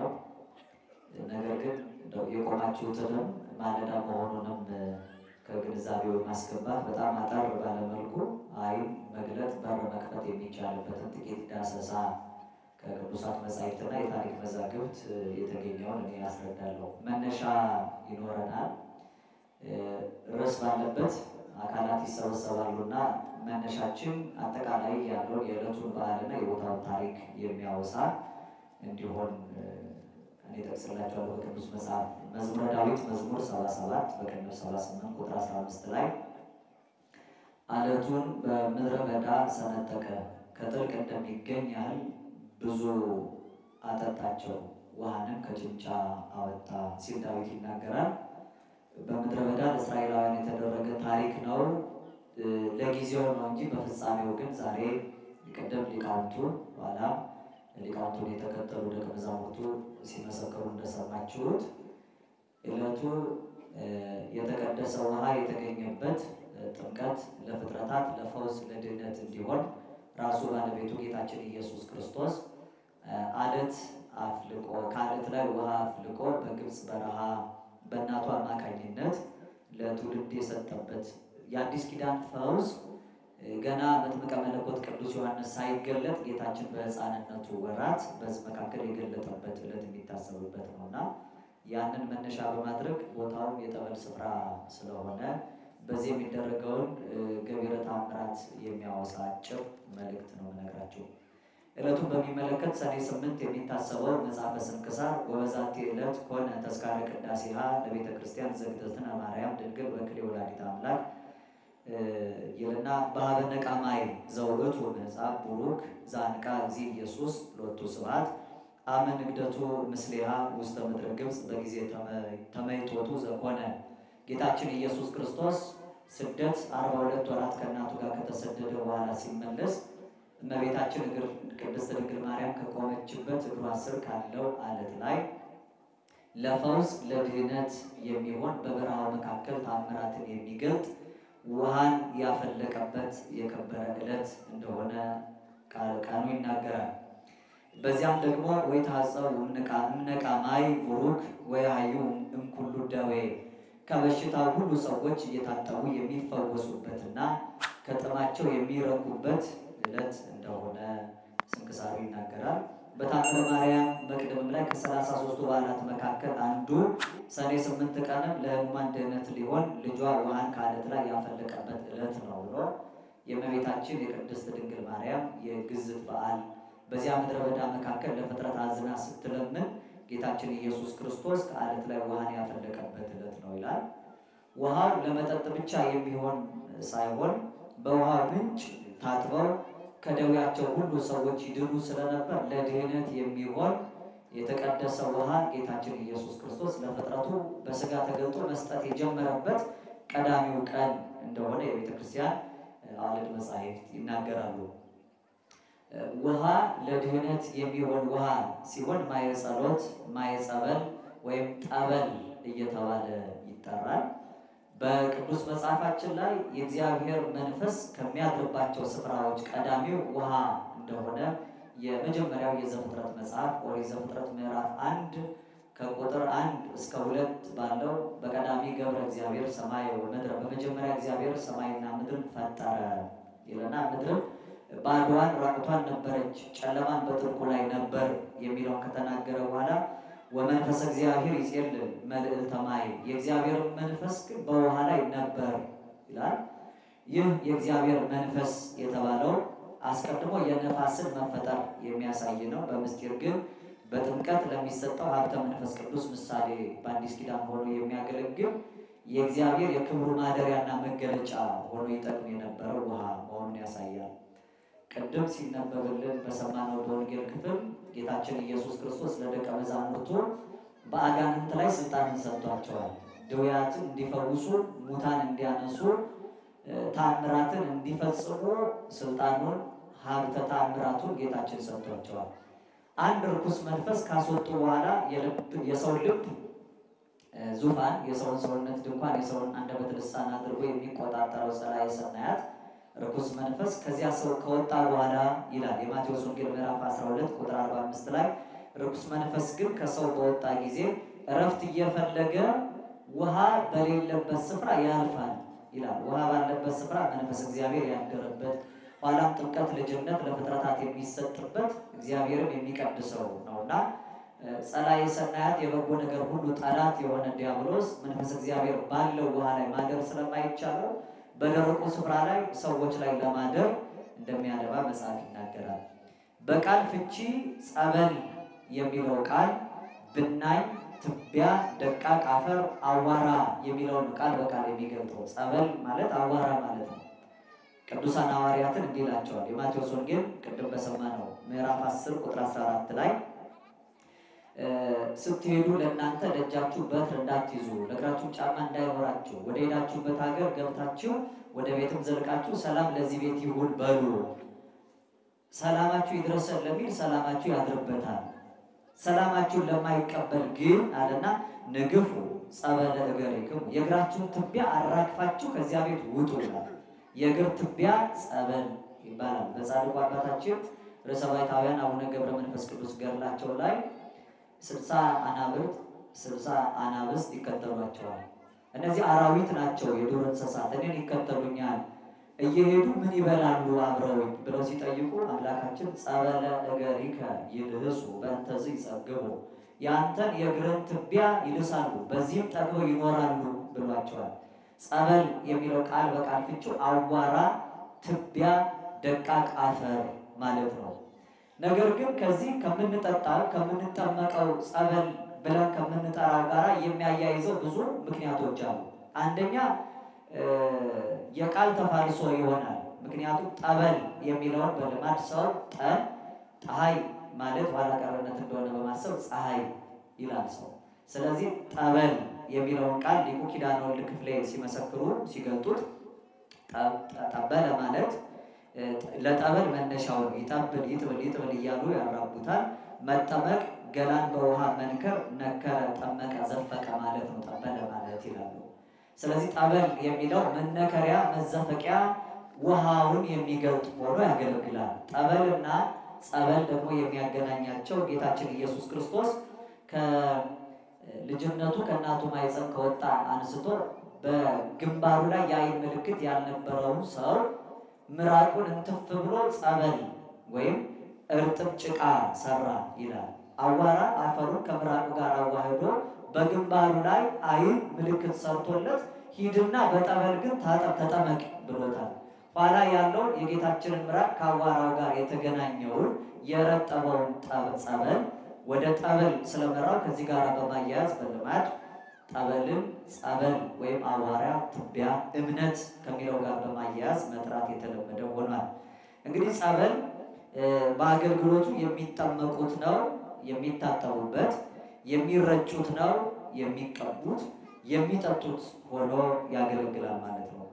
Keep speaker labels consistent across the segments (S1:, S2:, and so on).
S1: ማቅረብ። ነገር ግን የቆማችሁትንም ማለዳ መሆኑንም ከግንዛቤው ማስገባት በጣም አጠር ባለመልኩ አይን መግለጥ በር መክፈት የሚቻልበትን ጥቂት ዳሰሳ ከቅዱሳት መጻሕፍትና የታሪክ መዛግብት የተገኘውን እኔ ያስረዳለሁ። መነሻ ይኖረናል። ርዕስ ባለበት አካላት ይሰበሰባሉና መነሻችን አጠቃላይ ያለውን የዕለቱን በዓልና የቦታውን ታሪክ የሚያወሳ እንዲሆን እኔ ጠቅስላቸዋለሁ። በቅዱስ መጽሐፍ መዝሙረ ዳዊት መዝሙር 77 በቅንፍ 78 ቁጥር 15 ላይ አለቱን በምድረ በዳ ሰነጠቀ፣ ከጥልቅ እንደሚገኝ ያህል ብዙ አጠጣቸው፣ ውሃንም ከጭንጫ አወጣ ሲል ዳዊት ይናገራል። በምድረ በዳ ለእስራኤላውያን የተደረገ ታሪክ ነው። ለጊዜው ነው እንጂ በፍጻሜው ግን ዛሬ ቅድም ሊቃውንቱ ኋላ ሊቃውንቱን የተከተሉ ደቀ መዛሙርቱ ሲመሰከሩ እንደሰማችሁት ዕለቱ የተቀደሰ ውሃ የተገኘበት ጥምቀት ለፍጥረታት ለፈውስ ለድህነት እንዲሆን ራሱ ባለቤቱ ጌታችን ኢየሱስ ክርስቶስ አለት አፍልቆ ከአለት ላይ ውሃ አፍልቆ በግብፅ በረሃ በእናቱ አማካኝነት ለትውልድ የሰጠበት የአዲስ ኪዳን ፈውስ ገና መጥምቀ መለኮት ቅዱስ ዮሐንስ ሳይገለጥ ጌታችን በሕፃንነቱ ወራት በዚህ መካከል የገለጠበት ዕለት የሚታሰብበት ነው እና ያንን መነሻ በማድረግ ቦታውም የጠበል ስፍራ ስለሆነ በዚህ የሚደረገውን ገቢረ ተአምራት የሚያወሳ አጭር መልእክት ነው የምነግራችሁ። ዕለቱን በሚመለከት ሰኔ ስምንት የሚታሰበው መጽሐፈ ስንክሳር ወበዛቲ ዕለት ኮነ ተስካረ ቅዳሴሃ ለቤተ ክርስቲያን ዘግተትነ ማርያም ድንግል በክሌ ወላዲተ አምላክ ይልና በሀበ ነቃማይ ዘውእቱ መጽሐፍ ቡሩክ ዛንቃ እግዚ ኢየሱስ ሎቱ ስብሐት። አመ ንግደቱ ምስሌሃ ውስተ ምድረ ግብፅ በጊዜ ተመይጦቱ ዘኮነ። ጌታችን ኢየሱስ ክርስቶስ ስደት አርባ ሁለት ወራት ከእናቱ ጋር ከተሰደደ በኋላ ሲመለስ እመቤታችን እግር ቅድስት ድንግል ማርያም ከቆመችበት እግሯ ስር ካለው አለት ላይ ለፈውስ ለድህነት የሚሆን በበረሃው መካከል ታምራትን የሚገልጥ ውሃን ያፈለቀበት የከበረ ዕለት እንደሆነ ቀኑ ይናገራል። በዚያም ደግሞ ወይ ታጸው እምነቃ ማይ ቡሩክ ወይ አዩ እምኩሉ ደዌ ከበሽታው ሁሉ ሰዎች እየታጠቡ የሚፈወሱበትና ከጥማቸው የሚረኩበት ዕለት እንደሆነ ስንክሳሩ ይናገራል። በታምረ ማርያም በቅድምም ላይ ከሰላሳ ሦስቱ በዓላት መካከል አንዱ ሰኔ ስምንት ቀንም ለሕሙማን ድህነት ሊሆን ልጇ ውሃን ከአለት ላይ ያፈለቀበት ዕለት ነው ብሎ የእመቤታችን የቅድስት ድንግል ማርያም የግዝት በዓል በዚያ ምድረ በዳ መካከል ለፍጥረት አዝና ስትለምን ጌታችን ኢየሱስ ክርስቶስ ከአለት ላይ ውሃን ያፈለቀበት ዕለት ነው ይላል። ውሃው ለመጠጥ ብቻ የሚሆን ሳይሆን በውሃ ምንጭ ታጥበው ከደዌያቸው ሁሉ ሰዎች ይድኑ ስለነበር ለድህነት የሚሆን የተቀደሰ ውሃ ጌታችን ኢየሱስ ክርስቶስ ለፍጥረቱ በሥጋ ተገልጦ መስጠት የጀመረበት ቀዳሚው ቀን እንደሆነ የቤተ ክርስቲያን አዋልድ መጻሕፍት ይናገራሉ። ውሃ ለድህነት የሚሆን ውሃ ሲሆን ማየ ጸሎት፣ ማየ ጸበል ወይም ጠበል እየተባለ ይጠራል። በቅዱስ መጽሐፋችን ላይ የእግዚአብሔር መንፈስ ከሚያድርባቸው ስፍራዎች ቀዳሚው ውሃ እንደሆነ የመጀመሪያው የዘፍጥረት መጽሐፍ ኦሪት ዘፍጥረት ምዕራፍ አንድ ከቁጥር አንድ እስከ ሁለት ባለው በቀዳሚ ገብረ እግዚአብሔር ሰማይ ወምድር በመጀመሪያ እግዚአብሔር ሰማይና ምድርን ፈጠረ ይለና ምድርም ባዶዋን ራቁቷን ነበረች፣ ጨለማን በጥልቁ ላይ ነበር የሚለውን ከተናገረ በኋላ ወመንፈስ እግዚአብሔር ይጼልል መልዕልተ ማይ የእግዚአብሔር መንፈስ ግን በውሃ ላይ ነበር ይላል። ይህ የእግዚአብሔር መንፈስ የተባለው አስቀድሞ የነፋስን መፈጠር የሚያሳይ ነው። በምስጢር ግን በጥምቀት ለሚሰጠው ሀብተ መንፈስ ቅዱስ ምሳሌ በአዲስ ኪዳን ሆኖ የሚያገለግል የእግዚአብሔር የክብሩ ማደሪያና መገለጫ ሆኖ ይጠቅም የነበረው ውሃ መሆኑን ያሳያል። ቅድም ሲነበብልን በሰማነው በወንጌል ክፍል ጌታችን ኢየሱስ ክርስቶስ ለደቀ መዛሙርቱ በአጋንንት ላይ ስልጣንን ሰጥቷቸዋል። ድውያትን እንዲፈውሱ፣ ሙታን እንዲያነሱ፣ ታምራትን እንዲፈጽሙ ስልጣኑን ሀብተ ታምራቱን ጌታችን ሰጥቷቸዋል። አንድ ርኩስ መንፈስ ካስወጡ በኋላ የሰው ልብ ዙፋን የሰውን ሰውነት ድንኳን የሰውን አንደበት ልሳን አድርጎ የሚቆጣጠረው ጸላዔ ሰናያት ርኩስ መንፈስ ከዚያ ሰው ከወጣ በኋላ ይላል የማቴዎስ ወንጌል ምዕራፍ 12 ቁጥር 45 ላይ ርኩስ መንፈስ ግን ከሰው በወጣ ጊዜ እረፍት እየፈለገ ውሃ በሌለበት ስፍራ ያልፋል ይላል። ውሃ ባለበት ስፍራ መንፈስ እግዚአብሔር ያደረበት ኋላም ጥምቀት ልጅነት ለፍጥረታት የሚሰጥበት እግዚአብሔርም የሚቀድሰው ነውና ጸላዔ ሰናያት የበጎ ነገር ሁሉ ጠላት የሆነ ዲያብሎስ መንፈስ እግዚአብሔር ባለው ውሃ ላይ ማደር ስለማይቻለው በደረቁ ስፍራ ላይ ሰዎች ላይ ለማደር እንደሚያለባ መጽሐፍ ይናገራል። በቃል ፍቺ ጸበል የሚለው ቃል ብናኝ፣ ትቢያ፣ ደቃቅ አፈር፣ አዋራ የሚለውን ቃል በቃል የሚገልጠው ጸበል ማለት አዋራ ማለት ነው። ቅዱሳን ሐዋርያትን እንዲህ ይላቸዋል። የማቴዎስ ወንጌል ቅድም በሰማነው ምዕራፍ 10 ቁጥር 14 ላይ ስትሄዱ ለእናንተ ደጃችሁ በትር እንዳትይዙ ለእግራችሁ ጫማ እንዳይኖራችሁ ወደ ሄዳችሁበት ሀገር ገብታችሁ ወደ ቤትም ዘልቃችሁ ሰላም ለዚህ ቤት ይሁን በሉ። ሰላማችሁ ይድረሰን ለሚል ሰላማችሁ ያድርበታል። ሰላማችሁን ለማይቀበል ግን አለና ንግፉ ጸበለ እገሪክሙ የእግራችሁን ትቢያ አራግፋችሁ ከዚያ ቤት ውጡ ይላል። የእግር ትቢያ ጸበል ይባላል። በጻድቁ አባታችን ርዕሰ ባሕታውያን አቡነ ገብረ መንፈስ ቅዱስ ገድላቸው ላይ ስልሳ አናብርት ስልሳ አናብስት ይከተሏቸዋል። እነዚህ አራዊት ናቸው፣ የዱር እንስሳት እኔን ይከተሉኛል። እየሄዱ ምን ይበላሉ አብረው ብለው ሲጠይቁ አምላካችን ጸበለ እገሪከ ይልህሱ በእንተዝ ይጸግቡ፣ የአንተን የእግርን ትቢያ ይልሳሉ፣ በዚህም ጠግበው ይኖራሉ ብሏቸዋል። ጸበል የሚለው ቃል በቃል ፍቺው አዋራ፣ ትቢያ፣ ደቃቅ አፈር ማለት ነው። ነገር ግን ከዚህ ከምንጠጣው ከምንጠመቀው ጸበል ብለን ከምንጠራው ጋር የሚያያይዘው ብዙ ምክንያቶች አሉ። አንደኛ የቃል ተፋልሶ ይሆናል። ምክንያቱም ጠበል የሚለውን በልማድ ሰው ጠን ፀሐይ ማለት ኋላ ቀርነት እንደሆነ በማሰብ ፀሐይ ይላል ሰው። ስለዚህ ጠበል የሚለውን ቃል ሊቁ ኪዳነ ወልድ ክፍሌ ሲመሰክሩ ሲገልጡት ጠበለ ማለት ለጠበል መነሻውን ይጠብል ይጥብል ይጥብል እያሉ ያራቡታል። መጠመቅ ገላን በውሃ መንከር፣ ነከረ፣ ጠመቀ፣ ዘፈቀ ማለት ነው ጠበለ ማለት ይላሉ። ስለዚህ ጠበል የሚለው መነከሪያ፣ መዘፈቂያ ውሃውን የሚገልጥ ሆኖ ያገለግላል። ጠበልና ጸበል ደግሞ የሚያገናኛቸው ጌታችን ኢየሱስ ክርስቶስ ከልጅነቱ ከእናቱ ማኅፀን ከወጣ አንስቶ በግንባሩ ላይ የዓይን ምልክት ያልነበረውን ሰው ምራቁን እንትፍ ብሎ ጸበል ወይም እርጥብ ጭቃ ሰራ ይላል። አዋራ አፈሩን ከምራቁ ጋር አዋህዶ በግንባሩ ላይ ዓይን ምልክት ሰርቶለት ሂድና በጠበል ግን ታጠብ ተጠመቅ ብሎታል። ኋላ ያለውን የጌታችንን ምራቅ ከአዋራው ጋር የተገናኘውን የረጠበውን ጸበል ወደ ጠበል ስለመራው ከዚህ ጋር በማያያዝ በልማድ ጠበልን ጸበል ወይም አዋራ፣ ትቢያ፣ እምነት ከሚለው ጋር በማያያዝ መጥራት የተለመደ ሆኗል። እንግዲህ ጸበል በአገልግሎቱ የሚጠመቁት ነው፣ የሚታጠቡበት፣ የሚረጩት ነው፣ የሚቀቡት፣ የሚጠጡት ሆኖ ያገለግላል ማለት ነው።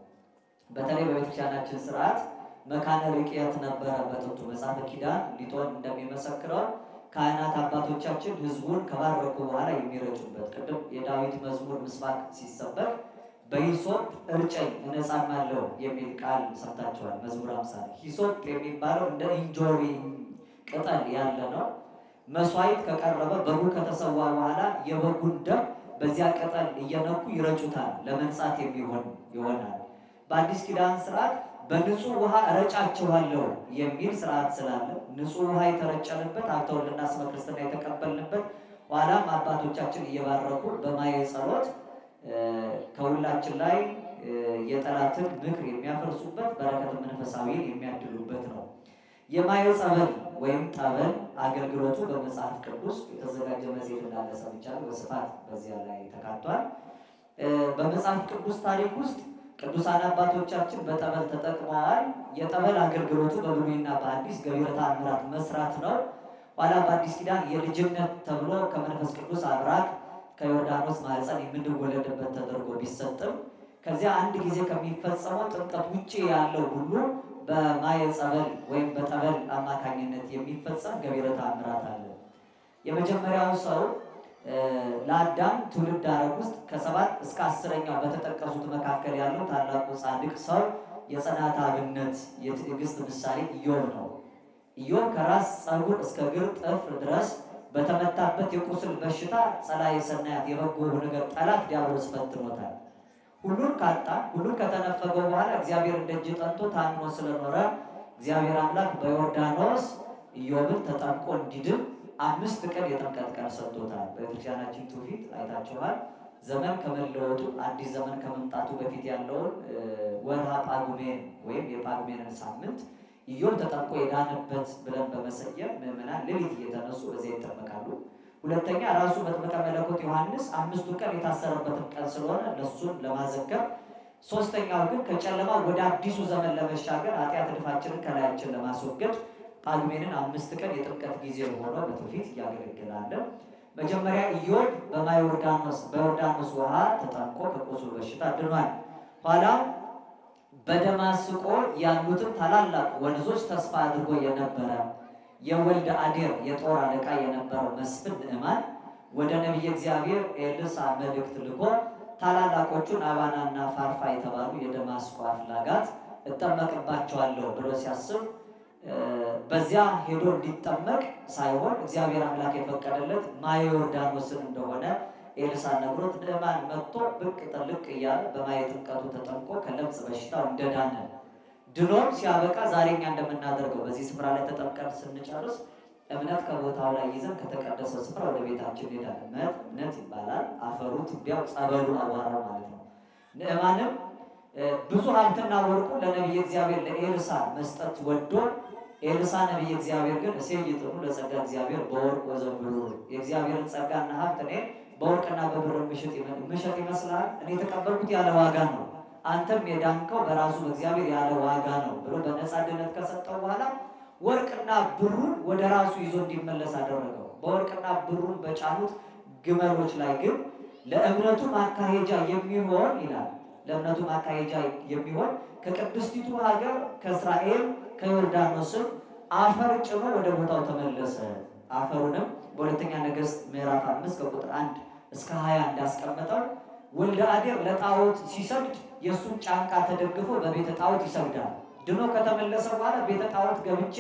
S1: በተለይ በቤተክርስቲያናችን ስርዓት መካነ ርቅየት ነበረ በጥንቱ መጽሐፈ ኪዳን ሊቶን እንደሚመሰክረው ካህናት አባቶቻችን ሕዝቡን ከባረኩ በኋላ የሚረጩበት ቅድም የዳዊት መዝሙር ምስባክ ሲሰበክ በሂሶጵ እርጨኝ እነጻማለሁ የሚል ቃል ሰምታችኋል። መዝሙር አምሳል ሂሶጵ የሚባለው እንደ እንጆሪ ቅጠል ያለ ነው። መስዋዕት ከቀረበ በጉ ከተሰዋ በኋላ የበጉን ደም በዚያ ቅጠል እየነኩ ይረጩታል። ለመንጻት የሚሆን ይሆናል። በአዲስ ኪዳን ስርዓት በንጹህ ውሃ እረጫችኋለሁ የሚል ስርዓት ስላለ ንጹህ ውሃ የተረጨንበት ሀብተ ወልድና ስመ ክርስትና የተቀበልንበት ኋላም አባቶቻችን እየባረኩ በማየ ጸሎት ከሁላችን ላይ የጠላትን ምክር የሚያፈርሱበት በረከት መንፈሳዊን የሚያድሉበት ነው። የማየ ጸበል ወይም ጠበል አገልግሎቱ በመጽሐፍ ቅዱስ የተዘጋጀ መጽሔት እንዳለ ሰምቻለሁ። በስፋት በዚያ ላይ ተካቷል። በመጽሐፍ ቅዱስ ታሪክ ውስጥ ቅዱሳን አባቶቻችን በጠበል ተጠቅመዋል። የጠበል አገልግሎቱ በብሉይና በአዲስ ገቢረ ተአምራት መስራት ነው። ኋላ በአዲስ ኪዳን የልጅነት ተብሎ ከመንፈስ ቅዱስ አብራክ ከዮርዳኖስ ማህፀን የምንወለድበት ተደርጎ ቢሰጥም ከዚያ አንድ ጊዜ ከሚፈጸመው ጥምቀት ውጭ ያለው ሁሉ በማየ ጸበል ወይም በጠበል አማካኝነት የሚፈጸም ገቢረ ተአምራት አለ። የመጀመሪያው ሰው ለአዳም ትውልድ ሐረግ ውስጥ ከሰባት እስከ አስረኛው በተጠቀሱት መካከል ያለው ታላቁ ጻድቅ ሰው የጽናት አብነት የትዕግስት ምሳሌ ኢዮብ ነው። ኢዮብ ከራስ ፀጉር እስከ እግር ጥፍር ድረስ በተመታበት የቁስል በሽታ ጸላዔ ሰናያት የበጎ ነገር ጠላት ዲያብሎስ ፈትኖታል። ሁሉን ካጣ ሁሉን ከተነፈገው በኋላ እግዚአብሔር ደጅ ጠንቶ ታምኖ ስለኖረ እግዚአብሔር አምላክ በዮርዳኖስ ኢዮብን ተጠምቆ እንዲድን አምስት ቀን የጥምቀት ቀን ሰጥቶታል። በቤተክርስቲያናችን ትውፊት አይታችኋል። ዘመን ከመለወጡ አዲስ ዘመን ከመምጣቱ በፊት ያለውን ወርሃ ጳጉሜን ወይም የጳጉሜንን ሳምንት ኢዮብ ተጠምቆ የዳነበት ብለን በመሰየም ምዕመናን ሌሊት እየተነሱ በዚያ ይጠመቃሉ። ሁለተኛ ራሱ መጥምቀ መለኮት ዮሐንስ አምስቱ ቀን የታሰረበትን ቀን ስለሆነ ለሱን ለማዘከር፣ ሶስተኛው ግን ከጨለማ ወደ አዲሱ ዘመን ለመሻገር ኃጢአት እድፋችንን ከላያችን ለማስወገድ ጳጉሜንን አምስት ቀን የጥምቀት ጊዜ ሆኖ በትውፊት እያገለግላለን። መጀመሪያ ኢዮብ በማዮርዳኖስ በዮርዳኖስ ውሃ ተጠምቆ ከቁስሉ በሽታ ድኗል። ኋላ በደማስቆ ያሉትን ታላላቅ ወንዞች ተስፋ አድርጎ የነበረ የወልደ አዴር የጦር አለቃ የነበረው መስፍን ንዕማን ወደ ነቢየ እግዚአብሔር ኤልሳ መልእክት ልኮ ታላላቆቹን አባናና ፋርፋ የተባሉ የደማስቆ አፍላጋት እጠመቅባቸዋለሁ ብሎ ሲያስብ በዚያ ሄዶ እንዲጠመቅ ሳይሆን እግዚአብሔር አምላክ የፈቀደለት ማየ ዮርዳኖስን እንደሆነ ኤልሳ ነግሮት ንዕማን መጥቶ ብቅ ጥልቅ እያለ በማየ ጥምቀቱ ተጠምቆ ከለምጽ በሽታው እንደዳነ ድኖም ሲያበቃ ዛሬ እኛ እንደምናደርገው በዚህ ስፍራ ላይ ተጠምቀን ስንጨርስ እምነት ከቦታው ላይ ይዘን ከተቀደሰ ስፍራ ወደ ቤታችን እንሄዳለን። እምነት እምነት ይባላል። አፈሩ፣ ትቢያው፣ ጸበሉ፣ አቧራው ማለት ነው። ንዕማንም ብዙ ሀብትና ወርቁ ለነቢየ እግዚአብሔር ለኤልሳ መስጠት ወዶ ኤልሳ ነቢየ እግዚአብሔር ግን እሴ ይጥኑ ለጸጋ እግዚአብሔር በወርቅ ወዘብሩ የእግዚአብሔርን ጸጋና ሀብት እኔ በወርቅና በብር ምሸጥ ይመስላል? እኔ የተቀበልኩት ያለ ዋጋ ነው፣ አንተም የዳንከው በራሱ በእግዚአብሔር ያለ ዋጋ ነው ብሎ በነፃ ድነት ከሰጠው በኋላ ወርቅና ብሩን ወደ ራሱ ይዞ እንዲመለስ አደረገው። በወርቅና ብሩን በጫኑት ግመሎች ላይ ግን ለእምነቱ ማካሄጃ የሚሆን ይላል ለእምነቱ ማካሄጃ የሚሆን ከቅድስቲቱ ሀገር ከእስራኤል ከዮርዳኖስም አፈር ጭኖ ወደ ቦታው ተመለሰ። አፈሩንም በሁለተኛ ነገሥት ምዕራፍ አምስት ከቁጥር አንድ እስከ ሀያ እንዳስቀመጠው ወልደ አዴር ለጣዖት ሲሰግድ የእሱን ጫንቃ ተደግፎ በቤተ ጣዖት ይሰግዳል። ድኖ ከተመለሰ በኋላ ቤተ ጣዖት ገብቼ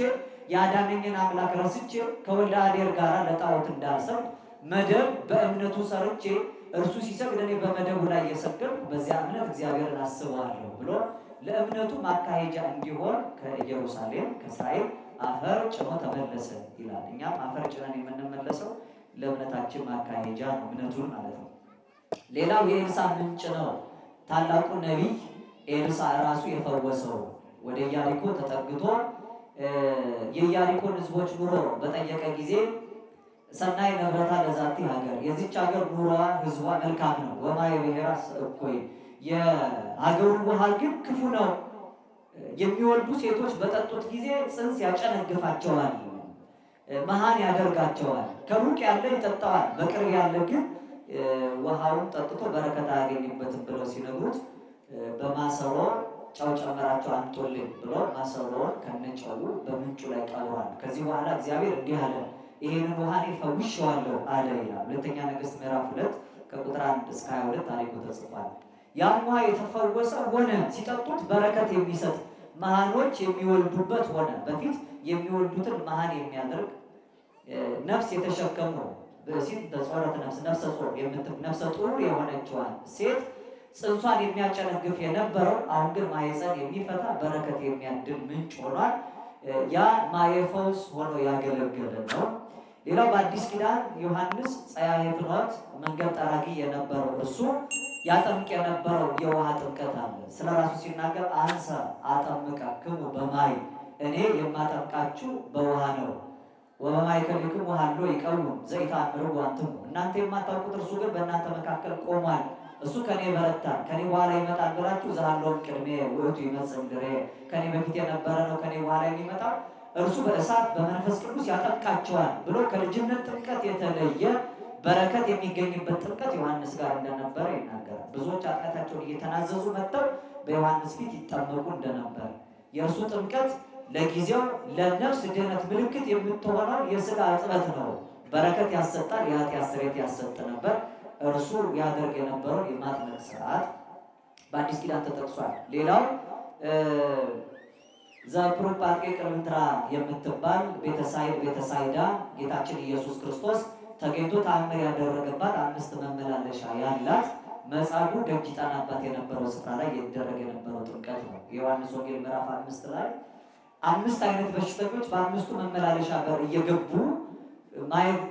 S1: ያዳነኝን አምላክ ረስቼ ከወልደ አዴር ጋር ለጣዖት እንዳልሰግድ መደብ በእምነቱ ሰርቼ እርሱ ሲሰግድ እኔ በመደቡ ላይ የሰገድኩ በዚያ እምነት እግዚአብሔርን አስበዋለሁ ብሎ ለእምነቱ ማካሄጃ እንዲሆን ከኢየሩሳሌም ከእስራኤል አፈር ጭኖ ተመለሰ ይላል። እኛም አፈር ጭነን የምንመለሰው ለእምነታችን ማካሄጃ ነው፣ እምነቱን ማለት ነው። ሌላው የኤልሳ ምንጭ ነው። ታላቁ ነቢይ ኤልሳ ራሱ የፈወሰው ወደ ኢያሪኮ ተጠግቶ የኢያሪኮን ሕዝቦች ኑሮ በጠየቀ ጊዜ ሰናይ ነብረታ ለዛቲ ሀገር የዚች ሀገር ኑሯ ሕዝቧ መልካም ነው። ወማየ ብሔራ እኮይ የሀገሩን ውሃ ግን ክፉ ነው። የሚወልዱ ሴቶች በጠጡት ጊዜ ጽንስ ያጨነግፋቸዋል፣ መሃን ያደርጋቸዋል። ከሩቅ ያለ ይጠጣዋል፣ በቅርብ ያለ ግን ውሃውን ጠጥቶ በረከት አያገኝበትም ብለው ሲነግሩት በማሰሮ ጨው ጨመራቸው አምጦልኝ ብሎ ማሰሮውን ከነጨው በምንጩ ላይ ቀብሯል። ከዚህ በኋላ እግዚአብሔር እንዲህ አለ፣ ይህንን ውሃ እኔ ፈውሼዋለሁ አለ ይላል። ሁለተኛ ነገሥት ምዕራፍ ሁለት ከቁጥር አንድ እስከ ሀያ ሁለት ታሪኩ ተጽፏል። ያም ውሃ የተፈወሰ ሆነ፣ ሲጠጡት በረከት የሚሰጥ መሃኖች የሚወልዱበት ሆነ። በፊት የሚወልዱትን መሃን የሚያደርግ ነፍስ የተሸከሙ በሲት ተጾረት ነፍስ ነፍሰ ጾር ነፍሰ ጡር የሆነችዋን ሴት ጽንሷን የሚያጨነግፍ የነበረው አሁን ግን ማኅፀን የሚፈታ በረከት የሚያድል ምንጭ ሆኗል። ያ ማየፈውስ ሆኖ ያገለገለ ነው። ሌላው በአዲስ ኪዳን ዮሐንስ ጸያሄ ፍኖት መንገድ ጠራጊ የነበረው እርሱ ያጠምቅ የነበረው የውሃ ጥምቀት አለ። ስለ ራሱ ሲናገር አንሰ አጠምቀክሙ በማይ እኔ የማጠምቃችሁ በውሃ ነው። ወበማእከልክሙ ሀሎ ይቀውም ዘኢተአምሩ አንትሙ እናንተ የማታውቁት እርሱ ግን በእናንተ መካከል ቆሟል እሱ ከኔ በረታል ከኔ በኋላ ይመጣል ብላችሁ ዛለውን ቅድሜ ውእቱ ይመጽእ እምድሬ ከኔ በፊት የነበረ ነው ከኔ በኋላ የሚመጣው እርሱ በእሳት በመንፈስ ቅዱስ ያጠምቃቸዋል ብሎ ከልጅነት ጥምቀት የተለየ በረከት የሚገኝበት ጥምቀት ዮሐንስ ጋር እንደነበረ ይናገራል። ብዙዎች ኃጢአታቸውን እየተናዘዙ መጥተው በዮሐንስ ፊት ይጠመቁ እንደነበር የእርሱ ጥምቀት ለጊዜው ለነፍስ ድህነት ምልክት የምትሆነው የሥጋ እጥበት ነው። በረከት ያሰጣል፣ የኃጢአት ስርየት ያሰጥ ነበር። እርሱ ያደርግ የነበረው የማጥመቅ ስርዓት በአዲስ ኪዳን ተጠቅሷል። ሌላው ዘፕሮፓቄ ቅርንትራ የምትባል ቤተሳይድ ቤተሳይዳ ጌታችን ኢየሱስ ክርስቶስ ተገኝቶ ተአምር ያደረገባት አምስት መመላለሻ ያላት መጻጉዕ ደጅ ይጠናባት የነበረው ስፍራ ላይ የተደረገ የነበረው ጥምቀት ነው። የዮሐንስ ወንጌል ምዕራፍ አምስት ላይ አምስት አይነት በሽተኞች በአምስቱ መመላለሻ በር እየገቡ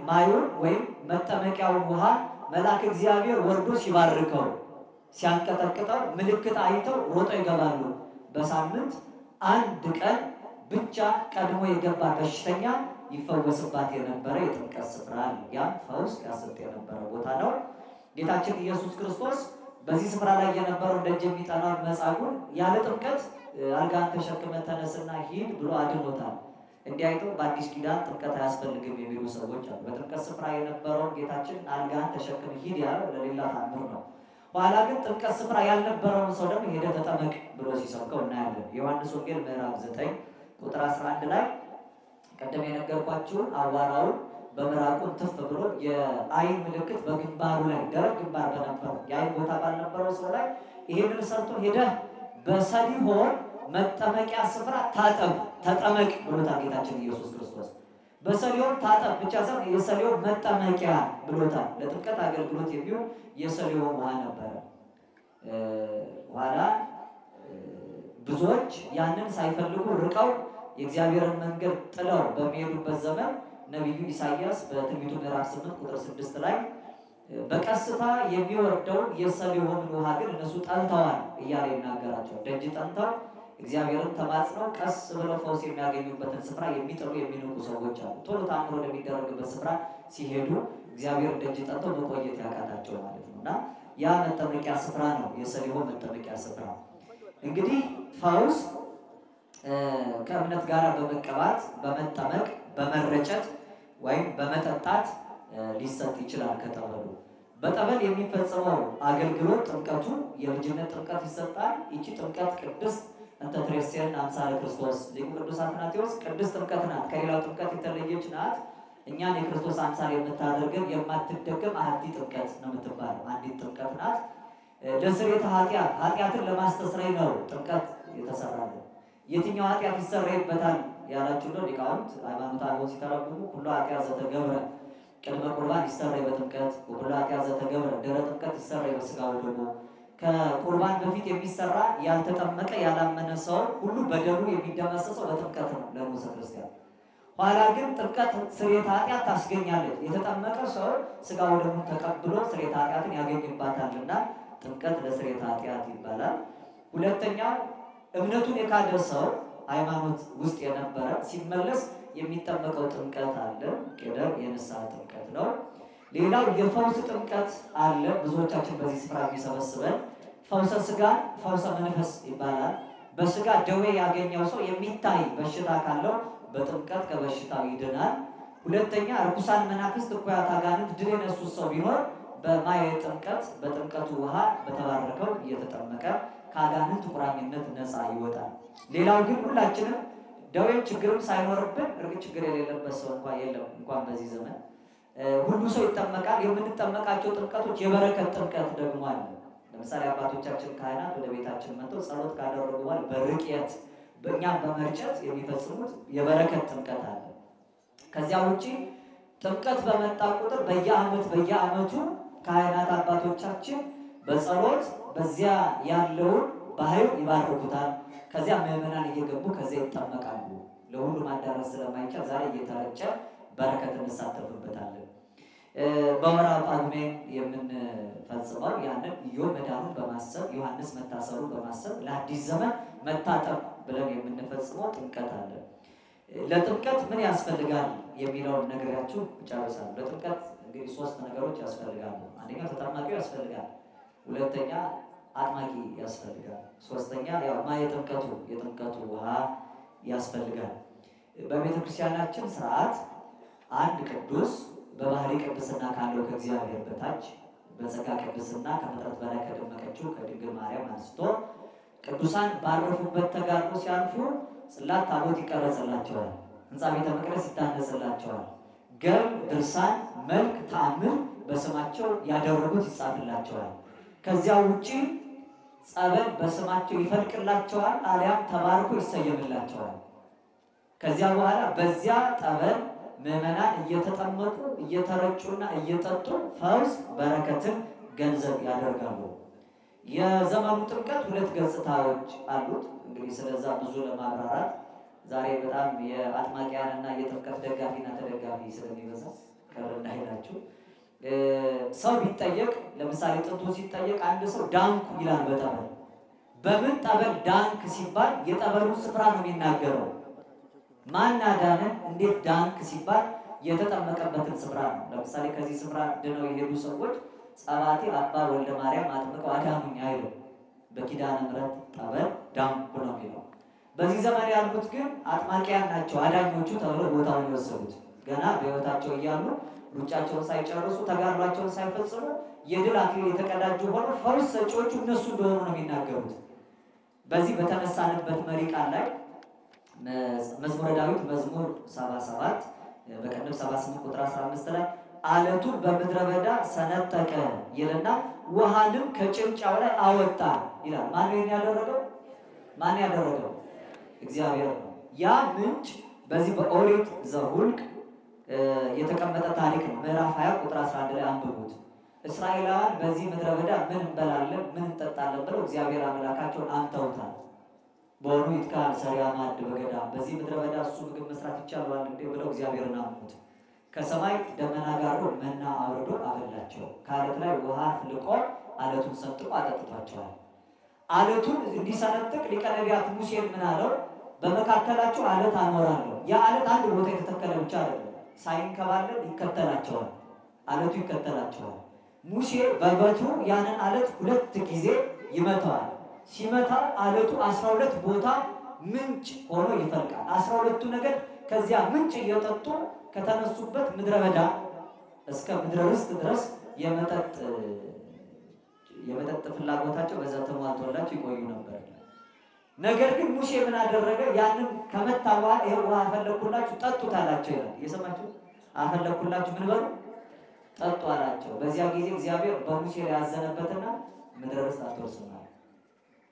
S1: ማዩን ወይም መጠመቂያውን ውሃ መልአክ እግዚአብሔር ወርዶ ሲባርከው ሲያንቀጠቅጠው ምልክት አይተው ሮጠው ይገባሉ። በሳምንት አንድ ቀን ብቻ ቀድሞ የገባ በሽተኛ ይፈወስባት የነበረ የጥምቀት ስፍራ ያም ፈውስ ያሰጥ የነበረ ቦታ ነው። ጌታችን ኢየሱስ ክርስቶስ በዚህ ስፍራ ላይ የነበረው ደጅ የሚጠናውን መጻጉዕን ያለ ጥምቀት አልጋን ተሸክመ ተነስና ሂድ ብሎ አድኖታል። እንዲያይተው በአዲስ ኪዳን ጥምቀት አያስፈልግም የሚሉ ሰዎች አሉ። በጥምቀት ስፍራ የነበረውን ጌታችን አልጋን ተሸክም ሂድ ያለው ለሌላ ታምር ነው። ኋላ ግን ጥምቀት ስፍራ ያልነበረውን ሰው ደግሞ ሄደ ተጠመቅ ብሎ ሲሰብከው እናያለን። የዮሐንስ ወንጌል ምዕራፍ 9 ቁጥር 11 ላይ ቀደም የነገርኳችሁን አቧራውን በምራቁን ትፍ ብሎ የአይን ምልክት በግንባሩ ላይ ደረቅ ግንባር በነበረው የአይን ቦታ ባልነበረው ሰው ላይ ይሄንን ሰርቶ ሄደህ በሰሊሆን መጠመቂያ ስፍራ ታጠብ ተጠመቅ ብሎታል ጌታችን ኢየሱስ ክርስቶስ። በሰሊሆን ታጠብ ብቻ ሳይሆን የሰሊሆን መጠመቂያ ብሎታል። ለጥምቀት አገልግሎት የሚሆን የሰሊሆን ውሃ ነበረ። ኋላ ብዙዎች ያንን ሳይፈልጉ ርቀው የእግዚአብሔርን መንገድ ጥለው በሚሄዱበት ዘመን ነቢዩ ኢሳይያስ በትንቢቱ ምዕራፍ 8 ቁጥር 6 ላይ በቀስታ የሚወርደውን የሰሊሆምን ውሃ ግን እነሱ ጠልተዋል እያለ ይናገራቸው። ደጅ ጠንተው እግዚአብሔርን ተማጽነው ቀስ ብለው ፈውስ የሚያገኙበትን ስፍራ የሚጥሉ የሚንቁ ሰዎች አሉ። ቶሎ ታምሮ ወደሚደረግበት ስፍራ ሲሄዱ እግዚአብሔር ደጅ ጠንተው መቆየት ያቃታቸው ማለት ነው እና ያ መጠመቂያ ስፍራ ነው የሰሊሆን መጠመቂያ ስፍራ። እንግዲህ ፈውስ ከእምነት ጋር በመቀባት በመጠመቅ በመረጨት ወይም በመጠጣት ሊሰጥ ይችላል። ከጠበሉ በጠበል የሚፈጸመው አገልግሎት ጥምቀቱ የልጅነት ጥምቀት ይሰጣል። ይቺ ጥምቀት ቅድስት እንተ ትሬስየን አምሳለ ክርስቶስ ሊቁ ቅዱስ አትናቴዎስ ቅድስት ጥምቀት ናት፣ ከሌላው ጥምቀት የተለየች ናት። እኛን የክርስቶስ አምሳል የምታደርገን የማትደገም አሐቲ ጥምቀት ነው የምትባለው። አንዲት ጥምቀት ናት። ለስርየተ ኃጢአት ኃጢአትን ለማስተስረይ ነው ጥምቀት የተሰራለን። የትኛው ኃጢአት ይሰረይበታል ያላችሁ ነው ሊቃውንት ሃይማኖተ አበው ሲተረጉሙ ሁሉ ኃጢአት ዘተገብረ ቅድመ ቁርባን ይሰረይ በጥምቀት ሁሉ ኃጢአት ዘተገብረ ድህረ ጥምቀት ይሰረይ በሥጋው ደግሞ ከቁርባን በፊት የሚሰራ ያልተጠመቀ ያላመነ ሰው ሁሉ በደሙ የሚደመሰሰው በጥምቀት ነው ለንጉሠ ክርስቲያን። ኋላ ግን ጥምቀት ስርየተ ኃጢአት ታስገኛለች። የተጠመቀ ሰው ሥጋው ደግሞ ተቀብሎ ስርየተ ኃጢአትን ያገኝባታልና ጥምቀት ለስርየተ ኃጢአት ይባላል። ሁለተኛው እምነቱን የካደ ሰው ሃይማኖት ውስጥ የነበረ ሲመለስ የሚጠመቀው ጥምቀት አለ። ቄደር የንስሐ ጥምቀት ነው። ሌላው የፈውስ ጥምቀት አለ። ብዙዎቻችን በዚህ ስፍራ የሚሰበስበን ፈውሰ ስጋ፣ ፈውሰ መንፈስ ይባላል። በስጋ ደዌ ያገኘው ሰው የሚታይ በሽታ ካለው በጥምቀት ከበሽታው ይድናል። ሁለተኛ ርኩሳን መናፍስት፣ እኩያት አጋንንት ድል የነሱት ሰው ቢኖር በማየ ጥምቀት በጥምቀቱ ውሃ በተባረከው እየተጠመቀ ከአጋንንት ቁራኝነት ነፃ ይወጣል። ሌላው ግን ሁላችንም ደዌም ችግርም ሳይኖርብን እርግጥ ችግር የሌለበት ሰው እንኳን የለም። እንኳን በዚህ ዘመን ሁሉ ሰው ይጠመቃል። የምንጠመቃቸው ጥምቀቶች የበረከት ጥምቀት ደግሞ አለ። ለምሳሌ አባቶቻችን ካህናት ወደ ቤታችን መጥተው ጸሎት ካደረጉ በኋላ በርቅየት በእኛም በመርጨት የሚፈጽሙት የበረከት ጥምቀት አለ። ከዚያ ውጪ ጥምቀት በመጣ ቁጥር በየዓመት በየዓመቱ ካህናት አባቶቻችን በጸሎት በዚያ ያለውን ባህል ይባርኩታል። ከዚያ ምዕመናን እየገቡ ከዚያ ይጠመቃሉ። ለሁሉ ማዳረስ ስለማይቻል ዛሬ እየተረጨ በረከት እንሳተፍበታለን። በወርኃ ጳጉሜን የምንፈጽመው ያንን ኢዮብ መዳኑን በማሰብ ዮሐንስ መታሰሩን በማሰብ ለአዲስ ዘመን መታጠብ ብለን የምንፈጽመው ጥምቀት አለ። ለጥምቀት ምን ያስፈልጋል የሚለውን ነገራችሁ እጨርሳለሁ። ለጥምቀት እንግዲህ ሶስት ነገሮች ያስፈልጋሉ። አንደኛው ተጠማቂው ያስፈልጋል። ሁለተኛ አጥማቂ ያስፈልጋል። ሶስተኛ ያው ማ የጥምቀቱ የጥምቀቱ ውሃ ያስፈልጋል። በቤተ ክርስቲያናችን ስርዓት አንድ ቅዱስ በባህሪ ቅድስና ካለው ከእግዚአብሔር በታች በጸጋ ቅድስና ከፍጥረት በላይ ከደመቀችው ከድንግል ማርያም አንስቶ ቅዱሳን ባረፉበት ተጋድሎ ሲያልፉ ጽላት ታቦት ይቀረጽላቸዋል። ሕንፃ ቤተ መቅደስ ይታነጽላቸዋል። ገብ፣ ድርሳን፣ መልክ፣ ተአምር በስማቸው ያደረጉት ይጻፍላቸዋል። ከዚያ ውጪ ጸበል በስማቸው ይፈልቅላቸዋል፣ አሊያም ተባርኮ ይሰየምላቸዋል። ከዚያ በኋላ በዚያ ጠበል ምዕመናን እየተጠመቁ እየተረጩና እየጠጡ ፈውስ በረከትን ገንዘብ ያደርጋሉ። የዘመኑ ጥምቀት ሁለት ገጽታዎች አሉት። እንግዲህ ስለዛ ብዙ ለማብራራት ዛሬ በጣም የአጥማቂያንና የጥምቀት ደጋፊና ተደጋፊ ስለሚበዛ ቅር እንዳይላችሁ። ሰው ቢጠየቅ ለምሳሌ ጥንቱ ሲጠየቅ አንድ ሰው ዳንኩ ይላል በጠበል በምን ጠበል ዳንክ ሲባል የጠበሉን ስፍራ ነው የሚናገረው። ማን አዳነህ? እንዴት ዳንክ ሲባል የተጠመቀበትን ስፍራ ነው። ለምሳሌ ከዚህ ስፍራ ድነው የሄዱ ሰዎች ጸባቴ አባ ወልደ ማርያም አጥምቀው አዳኑኝ አይልም። በኪዳነ ምሕረት ጠበል ዳንኩ ነው የሚለው። በዚህ ዘመን ያሉት ግን አጥማቂያን ናቸው አዳኞቹ ተብለው ቦታውን የወሰዱት ገና በሕይወታቸው እያሉ ሩጫቸውን ሳይጨርሱ ተጋድሏቸውን ሳይፈጽሙ የድል አክሊል የተቀዳጁ ሆኖ ፈውስ ሰጪዎቹ እነሱ እንደሆኑ ነው የሚናገሩት። በዚህ በተነሳንበት መሪ ቃል ላይ መዝሙረ ዳዊት መዝሙር 77 በቅንፍ 78 ቁጥር 15 ላይ አለቱን በምድረ በዳ ሰነጠቀ ይልና ውሃንም ከጭንጫው ላይ አወጣ ይላል። ማን ነው ያደረገው? ማን ያደረገው? እግዚአብሔር ነው። ያ ምንጭ በዚህ በኦሪት ዘኍልቍ የተቀመጠ ታሪክ ነው። ምዕራፍ 20 ቁጥር 11 ላይ አንብቡት። እስራኤላውያን በዚህ ምድረ በዳ ምን እንበላለን ምን እንጠጣለን ብለው እግዚአብሔር አምላካቸውን አንተውታል። በሆኑ ይትካል ሰሪያ ማዕድ በገዳም በዚህ ምድረ በዳ እሱ ምግብ መስራት ይቻላል እንዴ ብለው እግዚአብሔርን አምኑት። ከሰማይ ደመና ጋርዶ መና አውርዶ አበላቸው። ከአለት ላይ ውሃ ፍልቆ አለቱን ሰንጥቆ አጠጥቷቸዋል። አለቱን እንዲሰነጥቅ ሊቀ ነቢያት ሙሴን ምን አለው? በመካከላቸው አለት አኖራለሁ። ያ አለት አንድ ቦታ የተተከለ ብቻ አይደለም፣ ሳይንከባለል ይከተላቸዋል። አለቱ ይከተላቸዋል። ሙሴ በበትሩ ያንን አለት ሁለት ጊዜ ይመታዋል። ሲመታው አለቱ አስራ ሁለት ቦታ ምንጭ ሆኖ ይፈልቃል። አስራ ሁለቱ ነገድ ከዚያ ምንጭ እየጠጡ ከተነሱበት ምድረ በዳ እስከ ምድረ ርስት ድረስ የመጠጥ የመጠጥ ፍላጎታቸው በዛ ተሟልቶላቸው ይቆዩ ነበር። ነገር ግን ሙሴ ምን አደረገ? ያንን ከመታ በኋላ ይሄ ውሃ አፈለኩላችሁ ጠጡት አላቸው ይላል። እየሰማችሁ አፈለኩላችሁ ምን በሉ ጠጡ አላቸው። በዚያ ጊዜ እግዚአብሔር በሙሴ ላይ ያዘነበትና ምድረ ርስት አትወርስም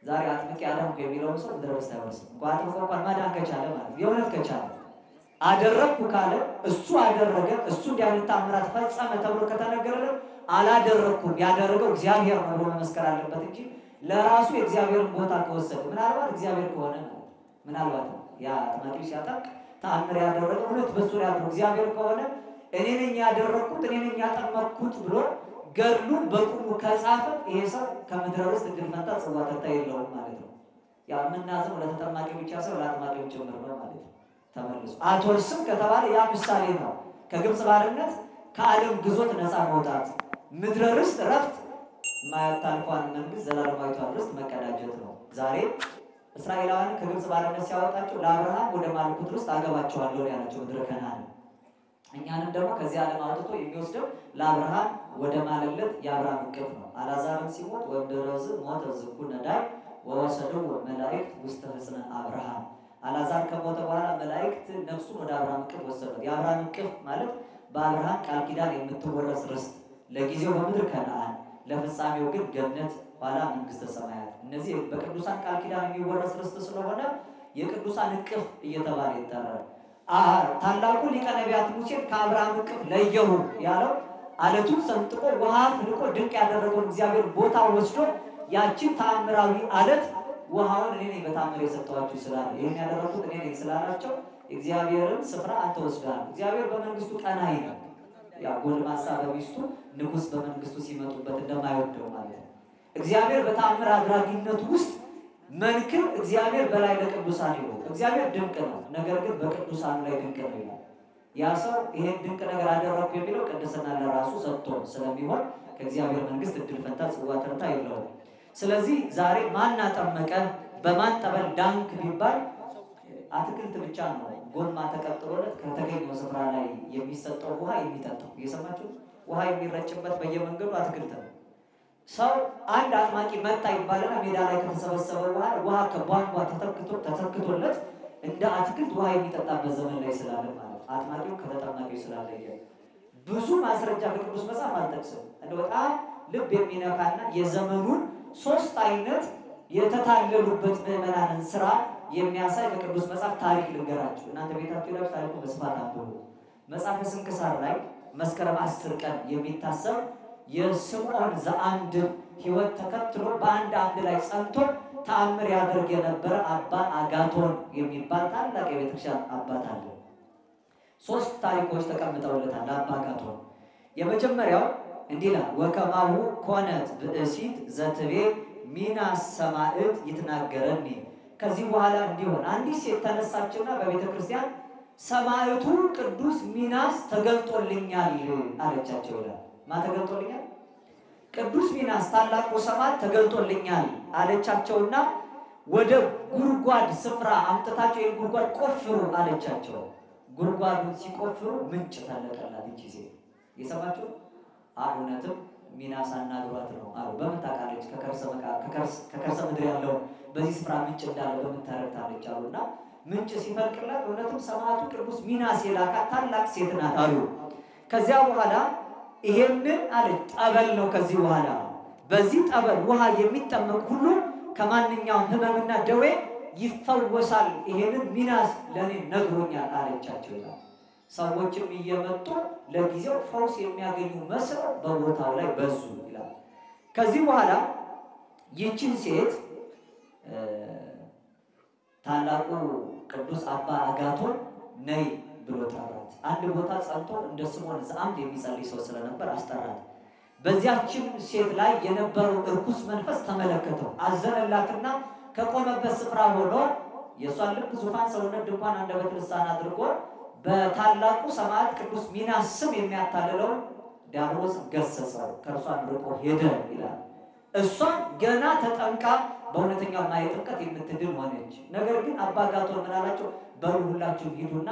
S1: ዛሬ አጥምቄ አዳንኩ የሚለውን ሰው ምድረ ርስት አይወርስም። እንኳ አጥምቆ እንኳን ማዳን ከቻለ ማለት የእውነት ከቻለ አደረግኩ ካለ እሱ አደረገ፣ እሱ አይነት ተአምራት ፈጸመ ተብሎ ከተነገረለት አላደረግኩም ያደረገው እግዚአብሔር ነው ብሎ መመስከር አለበት እንጂ ለራሱ የእግዚአብሔርን ቦታ ከወሰደ ምናልባት እግዚአብሔር ከሆነ ምናልባት ያ አጥማቂው ሲያጠምቅ ተአምር ያደረገው እውነት በሱ ያደረገው እግዚአብሔር ከሆነ እኔ ነኝ ያደረግኩት እኔ ነኝ ያጠመቅኩት ብሎ ገድሉን በቁሙ ከጻፈ ይሄ ሰው ከምድረ ርስት እድል ፈንታ ጽዋ ተርታ የለውም ማለት ነው። ያ የምናዝነው ለተጠማቂ ብቻ ሰው ለአጥማቂው ጭምር ነው ማለት ነው። ተመልሶ አትወርስም ከተባለ ያ ምሳሌ ነው። ከግብፅ ባርነት ከዓለም ግዞት ነፃ መውጣት ምድረ ርስት ረፍት የማታልፏን መንግስት ዘላለማዊቷን ርስት መቀዳጀት ነው። ዛሬ እስራኤላውያን ከግብፅ ባርነት ሲያወጣቸው ለአብርሃም ወደ ማልኩት ርስት አገባቸዋለሁ ያላቸው ምድረ ከነዓን እኛንም ደግሞ ከዚህ ዓለም አውጥቶ የሚወስደው ለአብርሃም ወደ ማለለት የአብርሃም እቅፍ ነው። አልዓዛርን ሲሞት ወእምዝ ሞተ ዝኩ ነዳይ ወወሰድዎ መላእክት ውስተ ሕፅነ አብርሃም አልዓዛር ከሞተ በኋላ መላእክት ነፍሱን ወደ አብርሃም እቅፍ ወሰዱት። የአብርሃም እቅፍ ማለት በአብርሃም ቃል ኪዳን የምትወረስ ርስት፣ ለጊዜው በምድር ከነዓን፣ ለፍጻሜው ግን ገነት፣ ኋላ መንግስተ ሰማያት። እነዚህ በቅዱሳን ቃል ኪዳን የሚወረስ ርስት ስለሆነ የቅዱሳን እቅፍ እየተባለ ይጠራል። ታላቁ ሊቀ ነቢያት ሙሴን ከአብርሃም እቅፍ ለየሁ ያለው አለቱን ሰንጥቆ ውሃ ፍልቆ ድንቅ ያደረገውን እግዚአብሔር ቦታ ወስዶ ያችን ተአምራዊ አለት ውሃውን እኔ ነኝ በታምር የሰጠኋችሁ ስላለ ይህን ያደረኩት እኔ ነኝ ስላላቸው እግዚአብሔርን ስፍራ አንተ እግዚአብሔር በመንግስቱ ቀናኢ ነው። ያ ጎልማሳ በሚስቱ ንጉሥ በመንግስቱ ሲመጡበት እንደማይወደው ማለት ነው። እግዚአብሔር በታምር አድራጊነቱ ውስጥ መንክር እግዚአብሔር በላይ ለቅዱሳን ይሆ እግዚአብሔር ድንቅ ነው፣ ነገር ግን በቅዱሳኑ ላይ ድንቅ ነው ይላል። ያ ሰው ይሄን ድንቅ ነገር አደረግኩ የሚለው ቅድስና ለራሱ ሰጥቶ ስለሚሆን ከእግዚአብሔር መንግስት እድል ፈንታ ጽዋ ተርታ የለውም። ስለዚህ ዛሬ ማን አጠመቀ በማን ጠበል ዳንክ ቢባል አትክልት ብቻ ነው ጎማ ተቀጥሎለት ከተገኘው ስፍራ ላይ የሚሰጠው ውሃ የሚጠጣው። እየሰማችሁ ውሃ የሚረጭበት በየመንገዱ አትክልት ነው። ሰው አንድ አጥማቂ መጣ ይባልና ሜዳ ላይ ከተሰበሰበ ውሃ ውሃ ከቧንቧ ተተክቶ ተተክቶለት እንደ አትክልት ውሃ የሚጠጣበት ዘመን ላይ ስላለ ማለት አጥማቂው ከተጠማቂው ስላለየ ብዙ ማስረጃ ከቅዱስ መጽሐፍ አልጠቅስም። እንደ በጣም ልብ የሚነካና የዘመኑን ሶስት አይነት የተታለሉበት ምዕመናንን ስራ የሚያሳይ ከቅዱስ መጽሐፍ ታሪክ ልንገራችሁ። እናንተ ቤታችሁ ሄዳችሁ ታሪኩ በስፋት አንብቡ። መጽሐፈ ስንክሳር ላይ መስከረም አስር ቀን የሚታሰብ የስምዖን ዘአንድን ሕይወት ተከትሎ በአንድ አምድ ላይ ጸንቶ ተአምር ያደርግ የነበረ አባ አጋቶን የሚባል ታላቅ የቤተክርስቲያን አባት አለ። ሶስት ታሪኮች ተቀምጠውለታል አባ አጋቶን። የመጀመሪያው እንዲህ ይላል፣ ወከማሁ ኮነት ብእሲት ዘትቤ ሚናስ ሰማዕት ይትናገረኒ። ከዚህ በኋላ እንዲሆን አንዲት ሴት ተነሳችና በቤተ ክርስቲያን ሰማዕቱ ቅዱስ ሚናስ ተገልጦልኛል አለቻቸው ይላል። ማ ተገልጦልኛል? ቅዱስ ሚናስ ታላቁ ሰማዕት ተገልጦልኛል አለቻቸውና ወደ ጉድጓድ ስፍራ አምጥታቸው ይህን ቆፍሩ አለቻቸው። ጉድጓዱን ሲቆፍሩ ምንጭ ፈለቀላት ይቺ ሴት። የሰማችሁ እውነትም ሚናስ አናግሯት ነው አሉ። በምን ታውቃለች? ከከርሰ ምድር ያለው በዚህ ስፍራ ምንጭ እንዳለ በምን ተረድታለች አሉና ምንጭ ሲፈልቅላት እውነትም ሰማዕቱ ቅዱስ ሚናስ የላካት ታላቅ ሴት ናት አሉ። ከዚያ በኋላ ይሄንን አለች ጠበል ነው። ከዚህ በኋላ በዚህ ጠበል ውሃ የሚጠመቅ ሁሉ ከማንኛውም ሕመምና ደዌ ይፈወሳል። ይሄንን ሚናስ ለእኔ ነግሮኛል አለቻቸው ይላል። ሰዎችም እየመጡ ለጊዜው ፈውስ የሚያገኙ መስለው በቦታው ላይ በዙ ይላል። ከዚህ በኋላ ይችን ሴት ታላቁ ቅዱስ አባ አጋቶን ነይ ብሎ አንድ ቦታ ጸንቶ እንደ ስምዖን ዘአምድ የሚጸልይ ሰው ስለነበር አስጠራት። በዚያችን ሴት ላይ የነበረው እርኩስ መንፈስ ተመለከተው፣ አዘነላትና ከቆመበት ስፍራ ሆኖ የእሷን ልብ ዙፋን ሰውነት ድንኳን አንደበት ልሳን አድርጎ በታላቁ ሰማዕት ቅዱስ ሚናስ ስም የሚያታልለው ዲያብሎስ ገሰጸው፣ ከእርሷን ርቆ ሄደ ይላል። እሷም ገና ተጠምቃ በእውነተኛው ማየ ጥምቀት የምትድን ሆነች። ነገር ግን አባ አጋቶን ምን? በሉ ሁላችሁም ሂዱና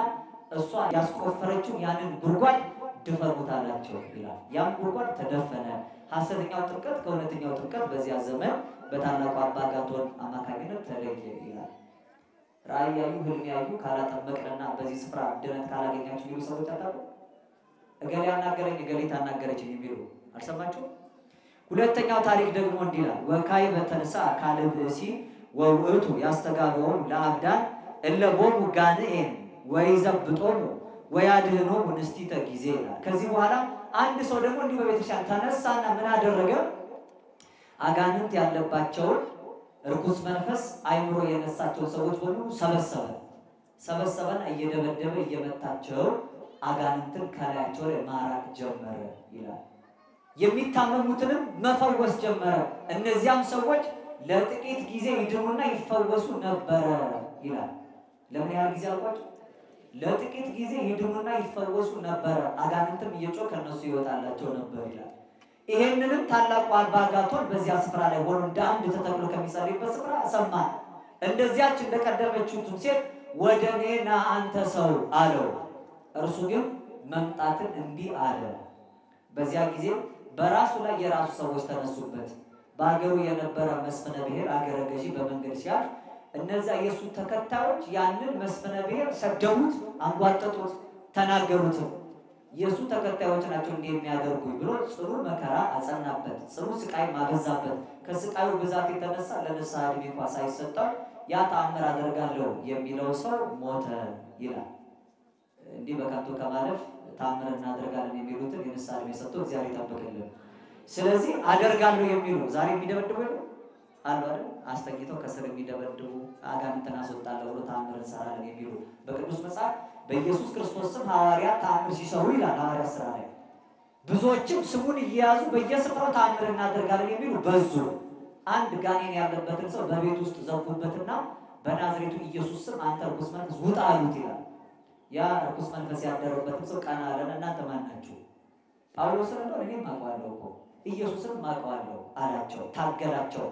S1: እሷ ያስቆፈረችው ያንን ጉድጓድ ድፈኑት አላቸው ይላል። ያም ጉድጓድ ተደፈነ። ሐሰተኛው ጥምቀት ከእውነተኛው ጥምቀት በዚያ ዘመን በታላቁ አባ አጋቶን አማካኝነት ተለየ ይላል። ራእይ ያዩ ህልም ያዩ ካላጠመቅንና በዚህ ስፍራ ድነት ካላገኛችሁ የሚሉ ሰዎች አታሉ። እገሌ አናገረኝ እገሌ ታናገረችኝ የሚሉ አልሰማችሁ? ሁለተኛው ታሪክ ደግሞ እንዲህ ይላል። ወካይ በተነሳ አካለ ብእሲ ወውእቱ ያስተጋበውን ለአብዳን እለ ቦሙ ጋንኤን ወይዘብጦሙ ወያድህኖሙ ንስቲተ ጊዜ ይላል። ከዚህ በኋላ አንድ ሰው ደግሞ እንዲሁ በቤተክርስቲያን ተነሳና ምን አደረገ? አጋንንት ያለባቸውን እርኩስ መንፈስ አይምሮ የነሳቸው ሰዎች በሙሉ ሰበሰበ ሰበሰበን እየደበደበ እየመታቸው አጋንንትን ከላያቸው ላይ ማራቅ ጀመረ ይላል። የሚታመሙትንም መፈወስ ጀመረ። እነዚያም ሰዎች ለጥቂት ጊዜ ይድኑና ይፈወሱ ነበረ ይላል። ለምን ያህል ጊዜ አልኳቸው? ለጥቂት ጊዜ ይድኑና ይፈወሱ ነበረ። አጋንንትም እየጮህ ከእነሱ ይወጣላቸው ነበር ይላል። ይሄንንም ታላቁ አባ አጋቶን በዚያ ስፍራ ላይ ሆኖ እንደ አምድ ተተክሎ ከሚጸልይበት ስፍራ ሰማ። እንደዚያች እንደቀደመችቱም ሴት ወደ እኔ ና አንተ ሰው አለው። እርሱ ግን መምጣትን እምቢ አለ። በዚያ ጊዜ በራሱ ላይ የራሱ ሰዎች ተነሱበት። በአገሩ የነበረ መስፍነ ብሔር አገረ ገዢ በመንገድ ሲያልፍ እነዚያ የእሱ ተከታዮች ያንን መስፍነ ብሔር ሰደቡት፣ አንጓጠጡት፣ ተናገሩትም። የእሱ ተከታዮች ናቸው እንዲህ የሚያደርጉኝ ብሎ ጽኑ መከራ አጸናበት፣ ጽኑ ስቃይ ማበዛበት። ከስቃዩ ብዛት የተነሳ ለንስሐ ዕድሜ እንኳ ሳይሰጠው ያ ተአምር አደርጋለሁ የሚለው ሰው ሞተ ይላል። እንዲህ በከንቱ ከማለፍ ተአምር እናደርጋለን የሚሉትን የንስሐ ዕድሜ ሰጥቶ እግዚአብሔር ይጠብቅልን። ስለዚህ አደርጋለሁ የሚሉ ዛሬ የሚደበድቡ የሉ አሉ አይደል? አስተኝተው ከስር የሚደበድቡ አጋንንትን አስወጣለሁ ብሎ ተአምር እንሰራለን የሚሉ በቅዱስ መጽሐፍ በኢየሱስ ክርስቶስ ስም ሐዋርያት ተአምር ሲሰሩ ይላል ሐዋርያት ሥራ ላይ። ብዙዎችም ስሙን እየያዙ በየስፍራው ተአምር እናደርጋለን የሚሉ በዙ። አንድ ጋኔን ያለበትን ሰው በቤት ውስጥ ዘጉበትና በናዝሬቱ ኢየሱስ ስም አንተ ርኩስ መንፈስ ውጣ አሉት ይላል። ያ ርኩስ መንፈስ ያደረበትም ሰው ቀና አለን። እናንተ ማን ናችሁ? ጳውሎስን እንደው እኔም አውቀዋለሁ እኮ ኢየሱስንም አውቀዋለሁ አላቸው። ታገላቸው፣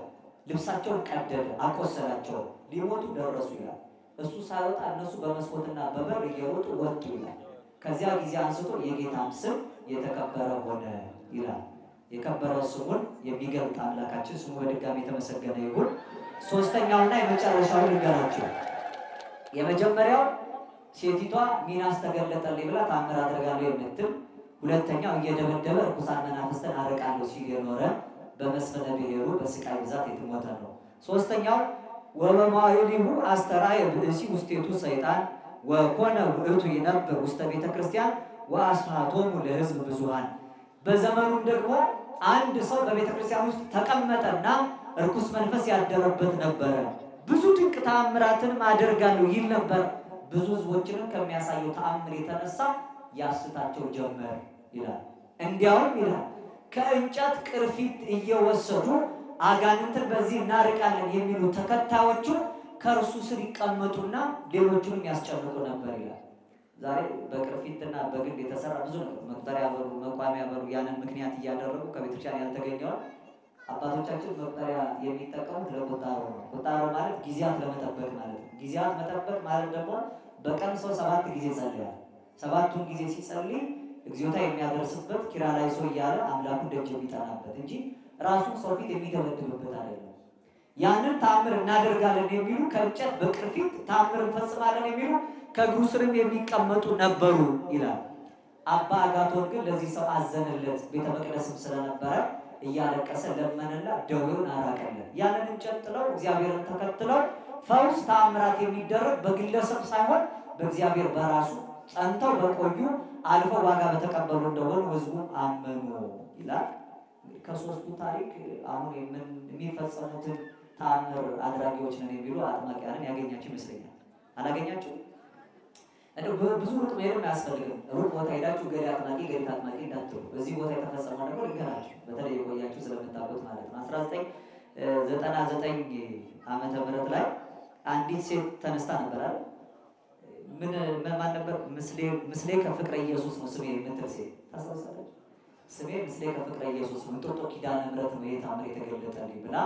S1: ልብሳቸውን ቀደደ፣ አቆሰላቸው፣ ሊሞቱ ደረሱ ይላል። እሱ ሳይወጣ እነሱ በመስኮትና በበር እየሮጡ ወጡ ይላል። ከዚያ ጊዜ አንስቶ የጌታም ስም የተከበረ ሆነ ይላል። የከበረ ስሙን የሚገልጥ አምላካችን ስሙ በድጋሚ የተመሰገነ ይሁን። ሶስተኛውና የመጨረሻው ልንገራችሁ። የመጀመሪያው ሴቲቷ ሚናስ ተገለጠልኝ ብላ ታምር አድርጋለሁ የምትል ሁለተኛው እየደበደበ ርኩሳን መናፍስትን አርቃለሁ ሲል የኖረ በመስፈነ ብሔሩ በስቃይ ብዛት የተሞተ ነው። ሶስተኛው ወበማይሊሁ አስተርአየ ብእሲ ውስቴቱ ሰይጣን ወኮነ ውእቱ ይነብር ውስተ ቤተ ክርስቲያን ወአስማቶሙ ለሕዝብ ብዙሃን። በዘመኑም ደግሞ አንድ ሰው በቤተ ክርስቲያን ውስጥ ተቀመጠና እርኩስ መንፈስ ያደረበት ነበረ። ብዙ ድንቅ ተአምራትንም አደርጋለሁ ይል ነበር። ብዙ ሕዝቦችንም ከሚያሳየው ተአምር የተነሳ ያስታቸው ጀመር ይላል። እንዲያውም ይላል ከእንጨት ቅርፊት እየወሰዱ አጋንንትን በዚህ እናርቃለን የሚሉ ተከታዮቹ ከእርሱ ስር ይቀመጡና ሌሎቹንም ያስጨንቁ ነበር ይላል። ዛሬ በቅርፊትና በግንድ የተሰራ ብዙ ነገር መቁጠሪያ በሩ፣ መቋሚያ በሩ ያንን ምክንያት እያደረጉ ከቤተክርስቲያን ያልተገኘዋል አባቶቻችን መቁጠሪያ የሚጠቀሙት ለቁጣሮ ነው። ቁጣሮ ማለት ጊዜያት ለመጠበቅ ማለት ነው። ጊዜያት መጠበቅ ማለት ደግሞ በቀን ሰው ሰባት ጊዜ ጸልያል። ሰባቱን ጊዜ ሲጸልይ እግዚኦታ የሚያደርስበት ኪርያላይሶ እያለ አምላኩ ደጅ የሚጠናበት እንጂ ራሱን ሰው ፊት የሚደበድብበት አይደለም። ያንን ተአምር እናደርጋለን የሚሉ ከእንጨት በቅርፊት ተአምር እንፈጽማለን የሚሉ ከእግሩ ስርም የሚቀመጡ ነበሩ ይላል። አባ አጋቶን ግን ለዚህ ሰው አዘንለት። ቤተ መቅደስም ስለነበረ እያለቀሰ ለመነና ደዌውን አራቀለት። ያንን እንጨት ጥለው እግዚአብሔርን ተከትለው ፈውስ ተአምራት የሚደረግ በግለሰብ ሳይሆን በእግዚአብሔር በራሱ ጸንተው በቆዩ አልፈው ዋጋ በተቀበሉ እንደሆኑ ህዝቡ አመኑ ይላል። ከሶስቱ ታሪክ አሁን የሚፈጸሙትን ተአምር አድራጊዎች ነን የሚሉ አጥማቂያንን ያገኛቸው ይመስለኛል። አላገኛቸው እንደው ብዙ ሩቅ መሄድም አያስፈልግም። ሩቅ ቦታ ሄዳችሁ ገሌ አጥማቂ ገሌ አጥማቂ እንዳትሉ። እዚህ ቦታ የተፈጸመው ነገር ልንገራችሁ፣ በተለይ የቆያችሁ ስለምታውቁት ማለት ነው። አስራ ዘጠኝ ዘጠና ዘጠኝ ዓመተ ምህረት ላይ አንዲት ሴት ተነስታ ነበር አይደል? ምን ማን ነበር? ምስሌ ከፍቅረ ኢየሱስ ነው ስሜ የምትል ሴት ታስታውሳለች። ስሜ ምስሌ ከፍቅረ ኢየሱስ እንጦጦ ኪዳነ ምሕረት ነው ይሄ ታምር የተገለጠልኝ ብላ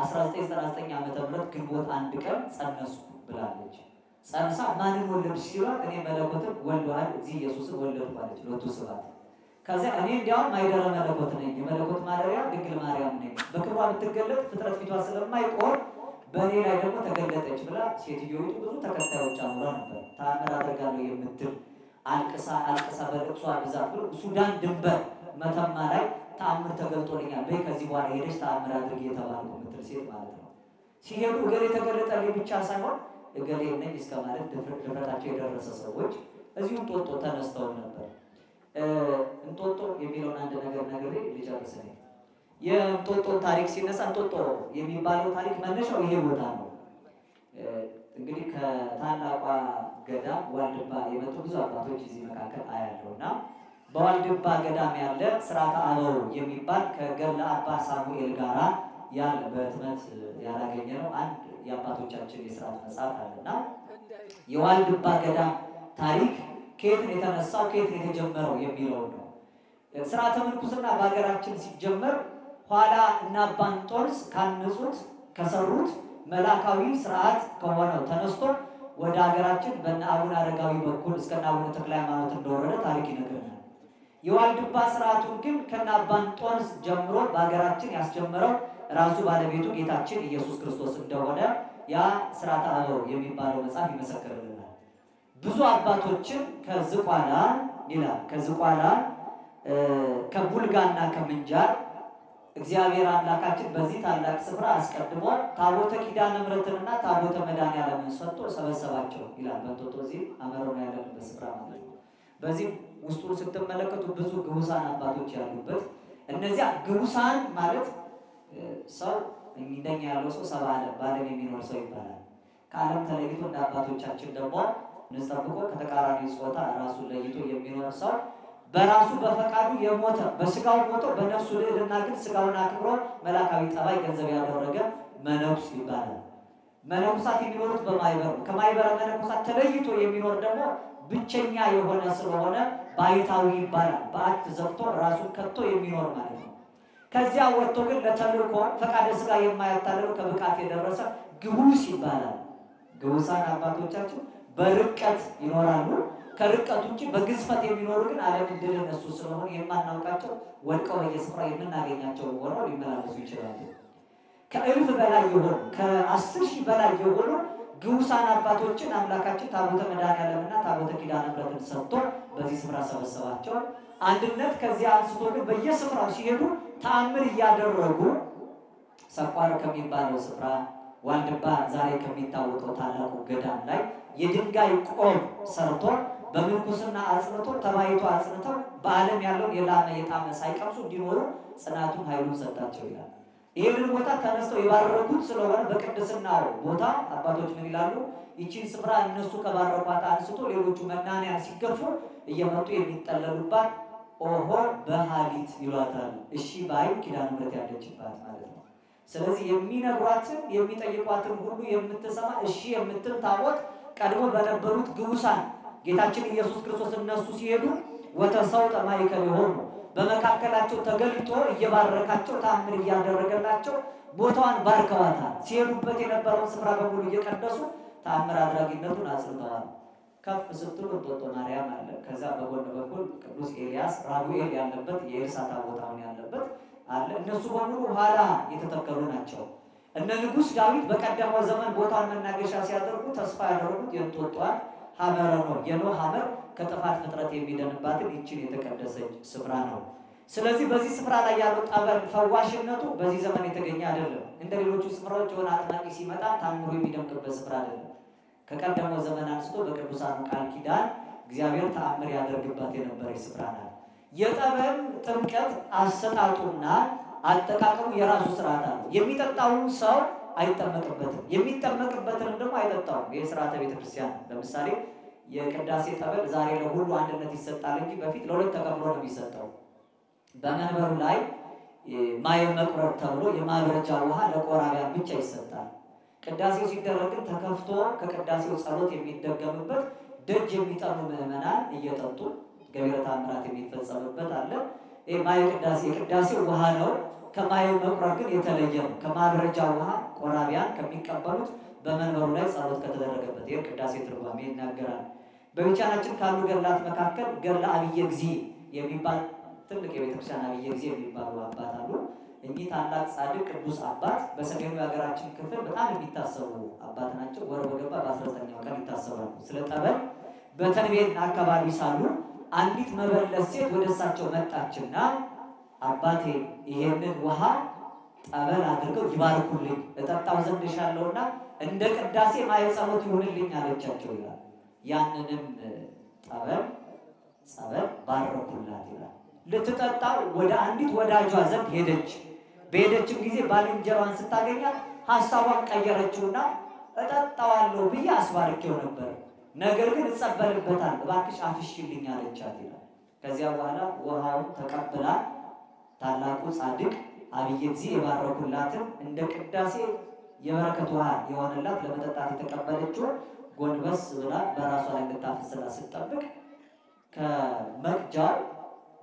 S1: 1999 ዓመተ ምህረት ግንቦት አንድ ቀን ጸነሱ ብላለች። ጸንሳ ማንን ወለድሽ ሲሏት እኔ መለኮትን ወልደዋል እዚህ ኢየሱስን ወለድኩ አለች። ሎቱ ስብሐት። ከዚያ እኔ እንዲያውም አይደረ መለኮት ነኝ የመለኮት ማደሪያ ድንግል ማርያም ነኝ በክብሯ የምትገለጥ ፍጥረት ፊቷ ስለማይቆር በእኔ ላይ ደግሞ ተገለጠች ብላ ሴትዮይቱ ብዙ ተከታዮች አኑራ ነበር። ተአምር አደርጋለሁ የምትል አልቅሳ አልቅሳ በልቅሷ ብዛት ብሎ ሱዳን ድንበር መተማ ላይ ተአምር ተገልጦልኛል በይ ከዚህ በኋላ ሄደች ተአምር አድርግ የተባሉ የምትል ሴት ማለት ነው። ሲሄዱ እገሌ ተገለጠልኝ ብቻ ሳይሆን እገሌ ነኝ እስከ ማለት ድፍረታቸው የደረሰ ሰዎች እዚሁ እንጦጦ ተነስተው ነበር። እንጦጦ የሚለውን አንድ ነገር ነግሬ ልጨርስ ነኝ። የእንጦጦን ታሪክ ሲነሳ እንጦጦ የሚባለው ታሪክ መነሻው ይሄ ቦታ ነው። እንግዲህ ከታላቋ ገዳም ዋልድባ የመጡ ብዙ አባቶች እዚህ መካከል አያለው እና በዋልድባ ገዳም ያለ ስርዓተ አበው የሚባል ከገድለ አባ ሳሙኤል ጋራ ያለ በህትመት ያላገኘ ነው አንድ የአባቶቻችን የስርዓት መጽሐፍ አለና የዋልድባ ገዳም ታሪክ ከየት ነው የተነሳው፣ ከየት ነው የተጀመረው የሚለው ነው። ስርዓተ ምንኩስና በሀገራችን ሲጀመር ኋላ እና አባ እንጦንስ ካነጹት ከሰሩት መላካዊ ስርዓት ከሆነው ተነስቶ ወደ ሀገራችን በእነ አቡነ አረጋዊ በኩል እስከ አቡነ ተክለ ሃይማኖት እንደወረደ ታሪክ ይነግረናል። የዋልድባ ስርዓቱን ግን ከነ አባ እንጦንስ ጀምሮ በሀገራችን ያስጀመረው ራሱ ባለቤቱ ጌታችን ኢየሱስ ክርስቶስ እንደሆነ ያ ስርዓተ አበው የሚባለው መጽሐፍ ይመሰክርልናል። ብዙ አባቶችን ከዝቋላ ይላል ከዝቋላ ከቡልጋና ከምንጃር እግዚአብሔር አምላካችን በዚህ ታላቅ ስፍራ አስቀድሞ ታቦተ ኪዳነ ምሕረትንና ታቦተ መድኃኔዓለምን ሰጥቶ ሰበሰባቸው ይላል። በእንጦጦ እዚህ አመረው ያለንበት ስፍራ ማለት ነው። በዚህ ውስጡን ስትመለከቱ ብዙ ግቡሳን አባቶች ያሉበት እነዚያ ግቡሳን ማለት ሰው እንደኛ ያለው ሰው ሰባ ዓለም በዓለም የሚኖር ሰው ይባላል። ከዓለም ተለይቶ እንደ አባቶቻችን ደግሞ ንጸብቆ ከተቃራኒ ጾታ ራሱን ለይቶ የሚኖር ሰው በራሱ በፈቃዱ የሞተ በስጋው ሞቶ በነፍሱ ልዕልና ግን ስጋውን አክብሮ መላካዊ ጠባይ ገንዘብ ያደረገ መነኩስ ይባላል። መነኩሳት የሚኖሩት በማይበር ከማይበረ መነኩሳት ተለይቶ የሚኖር ደግሞ ብቸኛ የሆነ ስለሆነ ባይታዊ ይባላል። በአት ዘግቶ ራሱን ከቶ የሚኖር ማለት ነው። ከዚያ ወጥቶ ግን ለተልእኮ ፈቃደ ሥጋ የማያታልለው ከብቃት የደረሰ ግሁስ ይባላል። ግሁሳን አባቶቻችን በርቀት ይኖራሉ። ከርቀት ውጭ በግዝፈት የሚኖሩ ግን ዓለም ድል እነሱ ስለሆኑ የማናውቃቸው ወድቀው በየስፍራ የምናገኛቸው ሆነው ሊመላለሱ ይችላሉ። ከእልፍ በላይ የሆኑ ከአስር ሺህ በላይ የሆኑ ግሁሳን አባቶችን አምላካችን ታቦተ መድኃኔዓለምና ታቦተ ኪዳነ ምሕረትን ሰጥቶ በዚህ ስፍራ ሰበሰባቸው። አንድነት ከዚያ አንስቶ ግን በየስፍራው ሲሄዱ ተአምር እያደረጉ ሰቋር ከሚባለው ስፍራ ዋልድባ ዛሬ ከሚታወቀው ታላቁ ገዳም ላይ የድንጋይ ቆብ ሰርቶ በምንኩስና አጽንቶ ተባይቶ አጽንተው በዓለም ያለውን የላመ የጣመ ሳይቀምሱ እንዲኖሩ ጽናቱን ኃይሉን ሰጣቸው ይላል። ይህንን ቦታ ተነስተው የባረኩት ስለሆነ በቅድስናው ቦታ አባቶች ምን ይላሉ? ይቺን ስፍራ እነሱ ከባረኳት አንስቶ ሌሎቹ መናንያን ሲገፉ እየመጡ የሚጠለሉባት ኦሆ በሃሊት ይሏታል። እሺ ባይ ኪዳነ ምሕረት ያለችባት ማለት ነው። ስለዚህ የሚነግሯትን የሚጠይቋትን ሁሉ የምትሰማ እሺ የምትል ታቦት ቀድሞ በነበሩት ግኁሳን ጌታችን ኢየሱስ ክርስቶስ እነሱ ሲሄዱ ወተሰውጠ የሆኑ በመካከላቸው ተገልጦ እየባረካቸው ተአምር እያደረገላቸው ቦታዋን ባርከዋታል። ሲሄዱበት የነበረውን ስፍራ በሙሉ እየቀደሱ ተአምር አድራጊነቱን አጽንተዋል። ከፍ ስትሉ እንጦጦ ማርያም አለ። ከዛ በጎን በኩል ቅዱስ ኤልያስ ራጉኤል ያለበት የኤልሳ ታቦታውን ያለበት አለ። እነሱ በሙሉ ኋላ የተተከሉ ናቸው። እነ ንጉሥ ዳዊት በቀደመው ዘመን ቦታውን መናገሻ ሲያደርጉ ተስፋ ያደረጉት የእንጦጦዋን ሐመረ ነው። የኖህ ሐመር ከጥፋት ፍጥረት የሚደንባትን ይችን የተቀደሰች ስፍራ ነው። ስለዚህ በዚህ ስፍራ ላይ ያለው ጠበል ፈዋሽነቱ በዚህ ዘመን የተገኘ አይደለም። እንደ ሌሎቹ ስፍራዎች የሆነ አጥማቂ ሲመጣ ታምሮ የሚደምቅበት ስፍራ አይደለም። ከቀደመው ዘመን አንስቶ በቅዱሳኑ ቃል ኪዳን እግዚአብሔር ተአምር ያደርግባት የነበረች ስፍራ ናት። የጠበል ጥምቀት አሰጣጡና አጠቃቀሙ የራሱ ስርዓት አለው። የሚጠጣውን ሰው አይጠመቅበትም፣ የሚጠመቅበትንም ደግሞ አይጠጣውም። ይህ ስርዓተ ቤተክርስቲያን ለምሳሌ የቅዳሴ ጠበል ዛሬ ለሁሉ አንድነት ይሰጣል እንጂ በፊት ለሁለት ተከፍሎ ነው የሚሰጠው። በመንበሩ ላይ ማየ መቁረር ተብሎ የማብረጃ ውሃ ለቆራቢያን ብቻ ይሰጣል። ቅዳሴው ሲደረግ ግን ተከፍቶ ከቅዳሴው ጸሎት የሚደገምበት ደጅ የሚጠኑ ምዕመናን እየጠጡ ገቢረ ተአምራት የሚፈጸምበት አለ። ማየ ቅዳሴ የቅዳሴው ውሃ ነው። ከማየው መቁረር ግን የተለየ ነው። ከማብረጃ ውሃ ቆራቢያን ከሚቀበሉት በመንበሩ ላይ ጸሎት ከተደረገበት ይህ ቅዳሴ ትርጓሜ ይናገራል። በቤተክርስቲያናችን ካሉ ገድላት መካከል ገድለ አብየ እግዚእ የሚባል ትልቅ የቤተክርስቲያን አብየ እግዚእ የሚባሉ አባት አሉ። እኚህ ታላቅ ጻድቅ ቅዱስ አባት በሰሜኑ የሀገራችን ክፍል በጣም የሚታሰቡ አባት ናቸው። ወር በገባ በ19ኛው ቀን ይታሰባሉ። ስለ ጠበል በተንቤን አካባቢ ሳሉ አንዲት መበለት ሴት ወደ እሳቸው መጣችና አባቴ ይሄንን ውሃ ጠበል አድርገው ይባርኩልኝ እጠጣው ዘንድ እሻለሁና እንደ ቅዳሴ ማየ ጸሎት ይሁንልኝ አለቻቸው ይላል። ያንንም ጠበል ጸበል ባረኩላት ይላል። ልትጠጣው ወደ አንዲት ወዳጇ ዘንድ ሄደች። በሄደችም ጊዜ ባልንጀሯን ስታገኛት ሀሳቧን ቀየረችውና እጠጣዋለሁ ብዬ አስባርኬው ነበር፣ ነገር ግን እጸበልበታል፣ እባክሽ አፍሽልኝ አለቻት ይላል። ከዚያ በኋላ ውሃውን ተቀብላ ታላቁ ጻድቅ አብየ እግዚእ የባረኩላትን እንደ ቅዳሴ የበረከት ውሃ የሆነላት ለመጠጣት የተቀበለችው ጎንበስ ብላ በራሷ ላይ ልታፈስላ ስትጠብቅ ከመቅጃው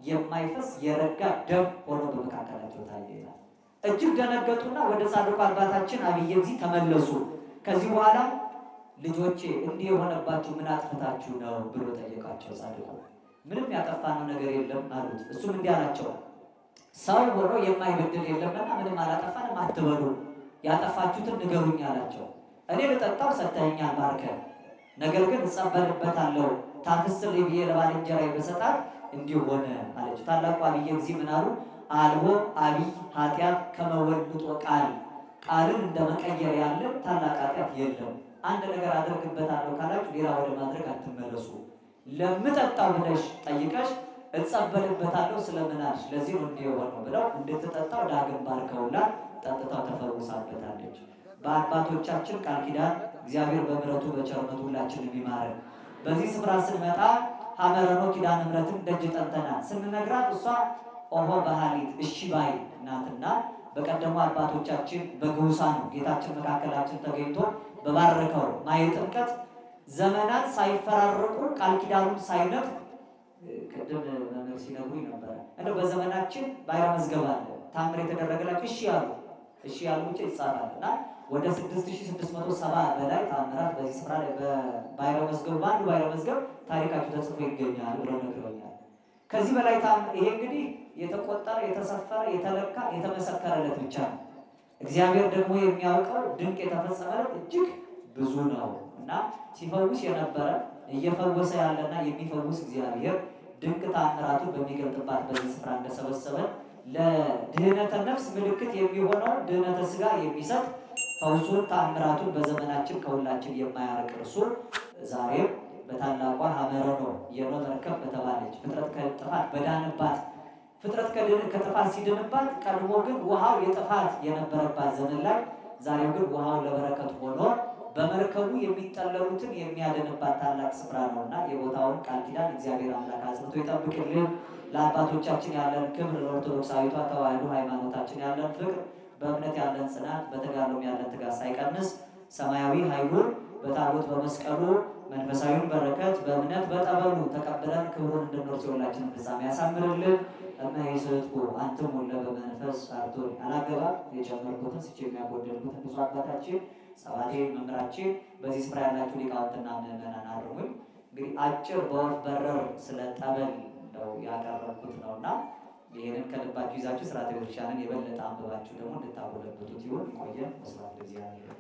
S1: የማይፈስ የረጋ ደም ሆኖ በመካከላቸው ታየ ይላል። እጅግ ደነገጡና ወደ ጻድቁ አባታችን አብየ እግዚእ ተመለሱ። ከዚህ በኋላ ልጆቼ እንዲህ የሆነባችሁ ምን አጥፍታችሁ ነው ብሎ ጠየቃቸው። ጻድቁ ምንም ያጠፋነው ነገር የለም አሉት። እሱም እንዲህ አላቸው ሰው ሆኖ የማይበድል የለምና ምንም አላጠፋንም አትበሉ፣ ያጠፋችሁትን ንገሩኝ አላቸው። እኔ ልጠጣው ሰጥተኸኛል ባርከህ፣ ነገር ግን እጸበልበታለሁ ታፍስልኝ ብዬ ለባልንጀራዬ በሰጣት እንዲሁ ሆነ አለችው። ታላቁ አብየ እግዚእ ምን አሉ? አልቦ አብይ ኃጢአት ከመወልጦ ቃል ቃልን እንደ መቀየር ያለ ታላቅ ኃጢአት የለም። አንድ ነገር አደርግበታለሁ ካላችሁ ሌላ ወደ ማድረግ አትመለሱ። ለምጠጣው ብለሽ ጠይቀሽ እጸበልበታለሁ ስለምናልሽ ለዚህ ነው እንዲህ የሆነው ብለው እንድትጠጣው ዳግም ባርከውላት ጠጥታው ተፈውሳበታለች። በአባቶቻችን ቃል ኪዳን እግዚአብሔር በምሕረቱ በቸርነቱ ሁላችንም ይማረን። በዚህ ስፍራ ስንመጣ ሐመረኖ ኪዳነ ምሕረትን ደጅ ጠንተናል። ስንነግራት እሷ ኦሆ በሃሊት እሺ ባይ ናትና በቀደሙ አባቶቻችን በግኁሳኑ ጌታችን መካከላችን ተገኝቶ በባረከው ማየ ጥምቀት ዘመናት ሳይፈራረቁ ቃል ኪዳኑን ሳይነፍ ቅድም መምህር ሲነግሩኝ ነበረ። እንደው በዘመናችን ባይረ መዝገብ አለ ታምር የተደረገላቸው እሺ ያሉ እሺ ያሉ ብቻ ይጻፋል እና ወደ 6670 በላይ ታምራት በዚህ ስፍራ ላይ በባይረ መዝገቡ በአንዱ ባይረ መዝገብ ታሪካቸው ተጽፎ ይገኛል ብለው ነግረውኛል። ከዚህ በላይ ይሄ እንግዲህ የተቆጠረ የተሰፈረ የተለካ የተመሰከረለት ብቻ ነው። እግዚአብሔር ደግሞ የሚያውቀው ድንቅ የተፈጸመለት እጅግ ብዙ ነው እና ሲፈውስ የነበረ እየፈወሰ ያለና የሚፈውስ እግዚአብሔር ድንቅ ታምራቱን በሚገልጥባት በዚህ ስፍራ እንደሰበሰበን ለድህነተ ነፍስ ምልክት የሚሆነው ድህነተ ስጋ የሚሰጥ ፈውሱን ታምራቱን በዘመናችን ከሁላችን የማያርቅ እርሱ ዛሬም በታላቋ ሐመረ ኖህ የኖህ መርከብ በተባለች ፍጥረት ከጥፋት በዳንባት ፍጥረት ከጥፋት ሲድንባት ቀድሞ ግን ውሃው የጥፋት የነበረባት ዘመን ላይ ዛሬው ግን ውሃው ለበረከት ሆኖ በመርከቡ የሚጠለሉትን የሚያድንባት ታላቅ ስፍራ ነው እና የቦታውን ቃል ኪዳን እግዚአብሔር አምላክ አጽንቶ ይጠብቅልን። ለአባቶቻችን ያለን ክብር፣ ለኦርቶዶክሳዊቷ ተዋሕዶ ሃይማኖታችን ያለን ፍቅር፣ በእምነት ያለን ጽናት፣ በተጋድሎም ያለን ትጋት ሳይቀንስ ሰማያዊ ኃይሉን በታቦት በመስቀሉ መንፈሳዊውን በረከት በእምነት በጠበሉ ተቀብለን ክብሩን እንድንወርስ የሁላችንን ፍጻሜ ያሳምርልን። እመይስሕትኩ አንትሙ ለበመንፈስ አርቶኒ አላገባ የጀመርኩትን ስቼ የሚያጎደልኩትን ብፁዕ አባታችን ሰባቴ መምህራችን በዚህ ስፍራ ያላችሁ ሊቃውንትና ምዕመናን አርሙኝ። እንግዲህ አጭር በወፍ በረር ስለ ጠበል ነው ያቀረብኩት ነው እና ይህንን ከልባችሁ ይዛችሁ ስርዓተ ቤተክርስቲያንን የበለጠ አንብባችሁ ደግሞ እንድታጎለብቱት ይሆን። ይቆየን። ስብሐት ለእግዚአብሔር።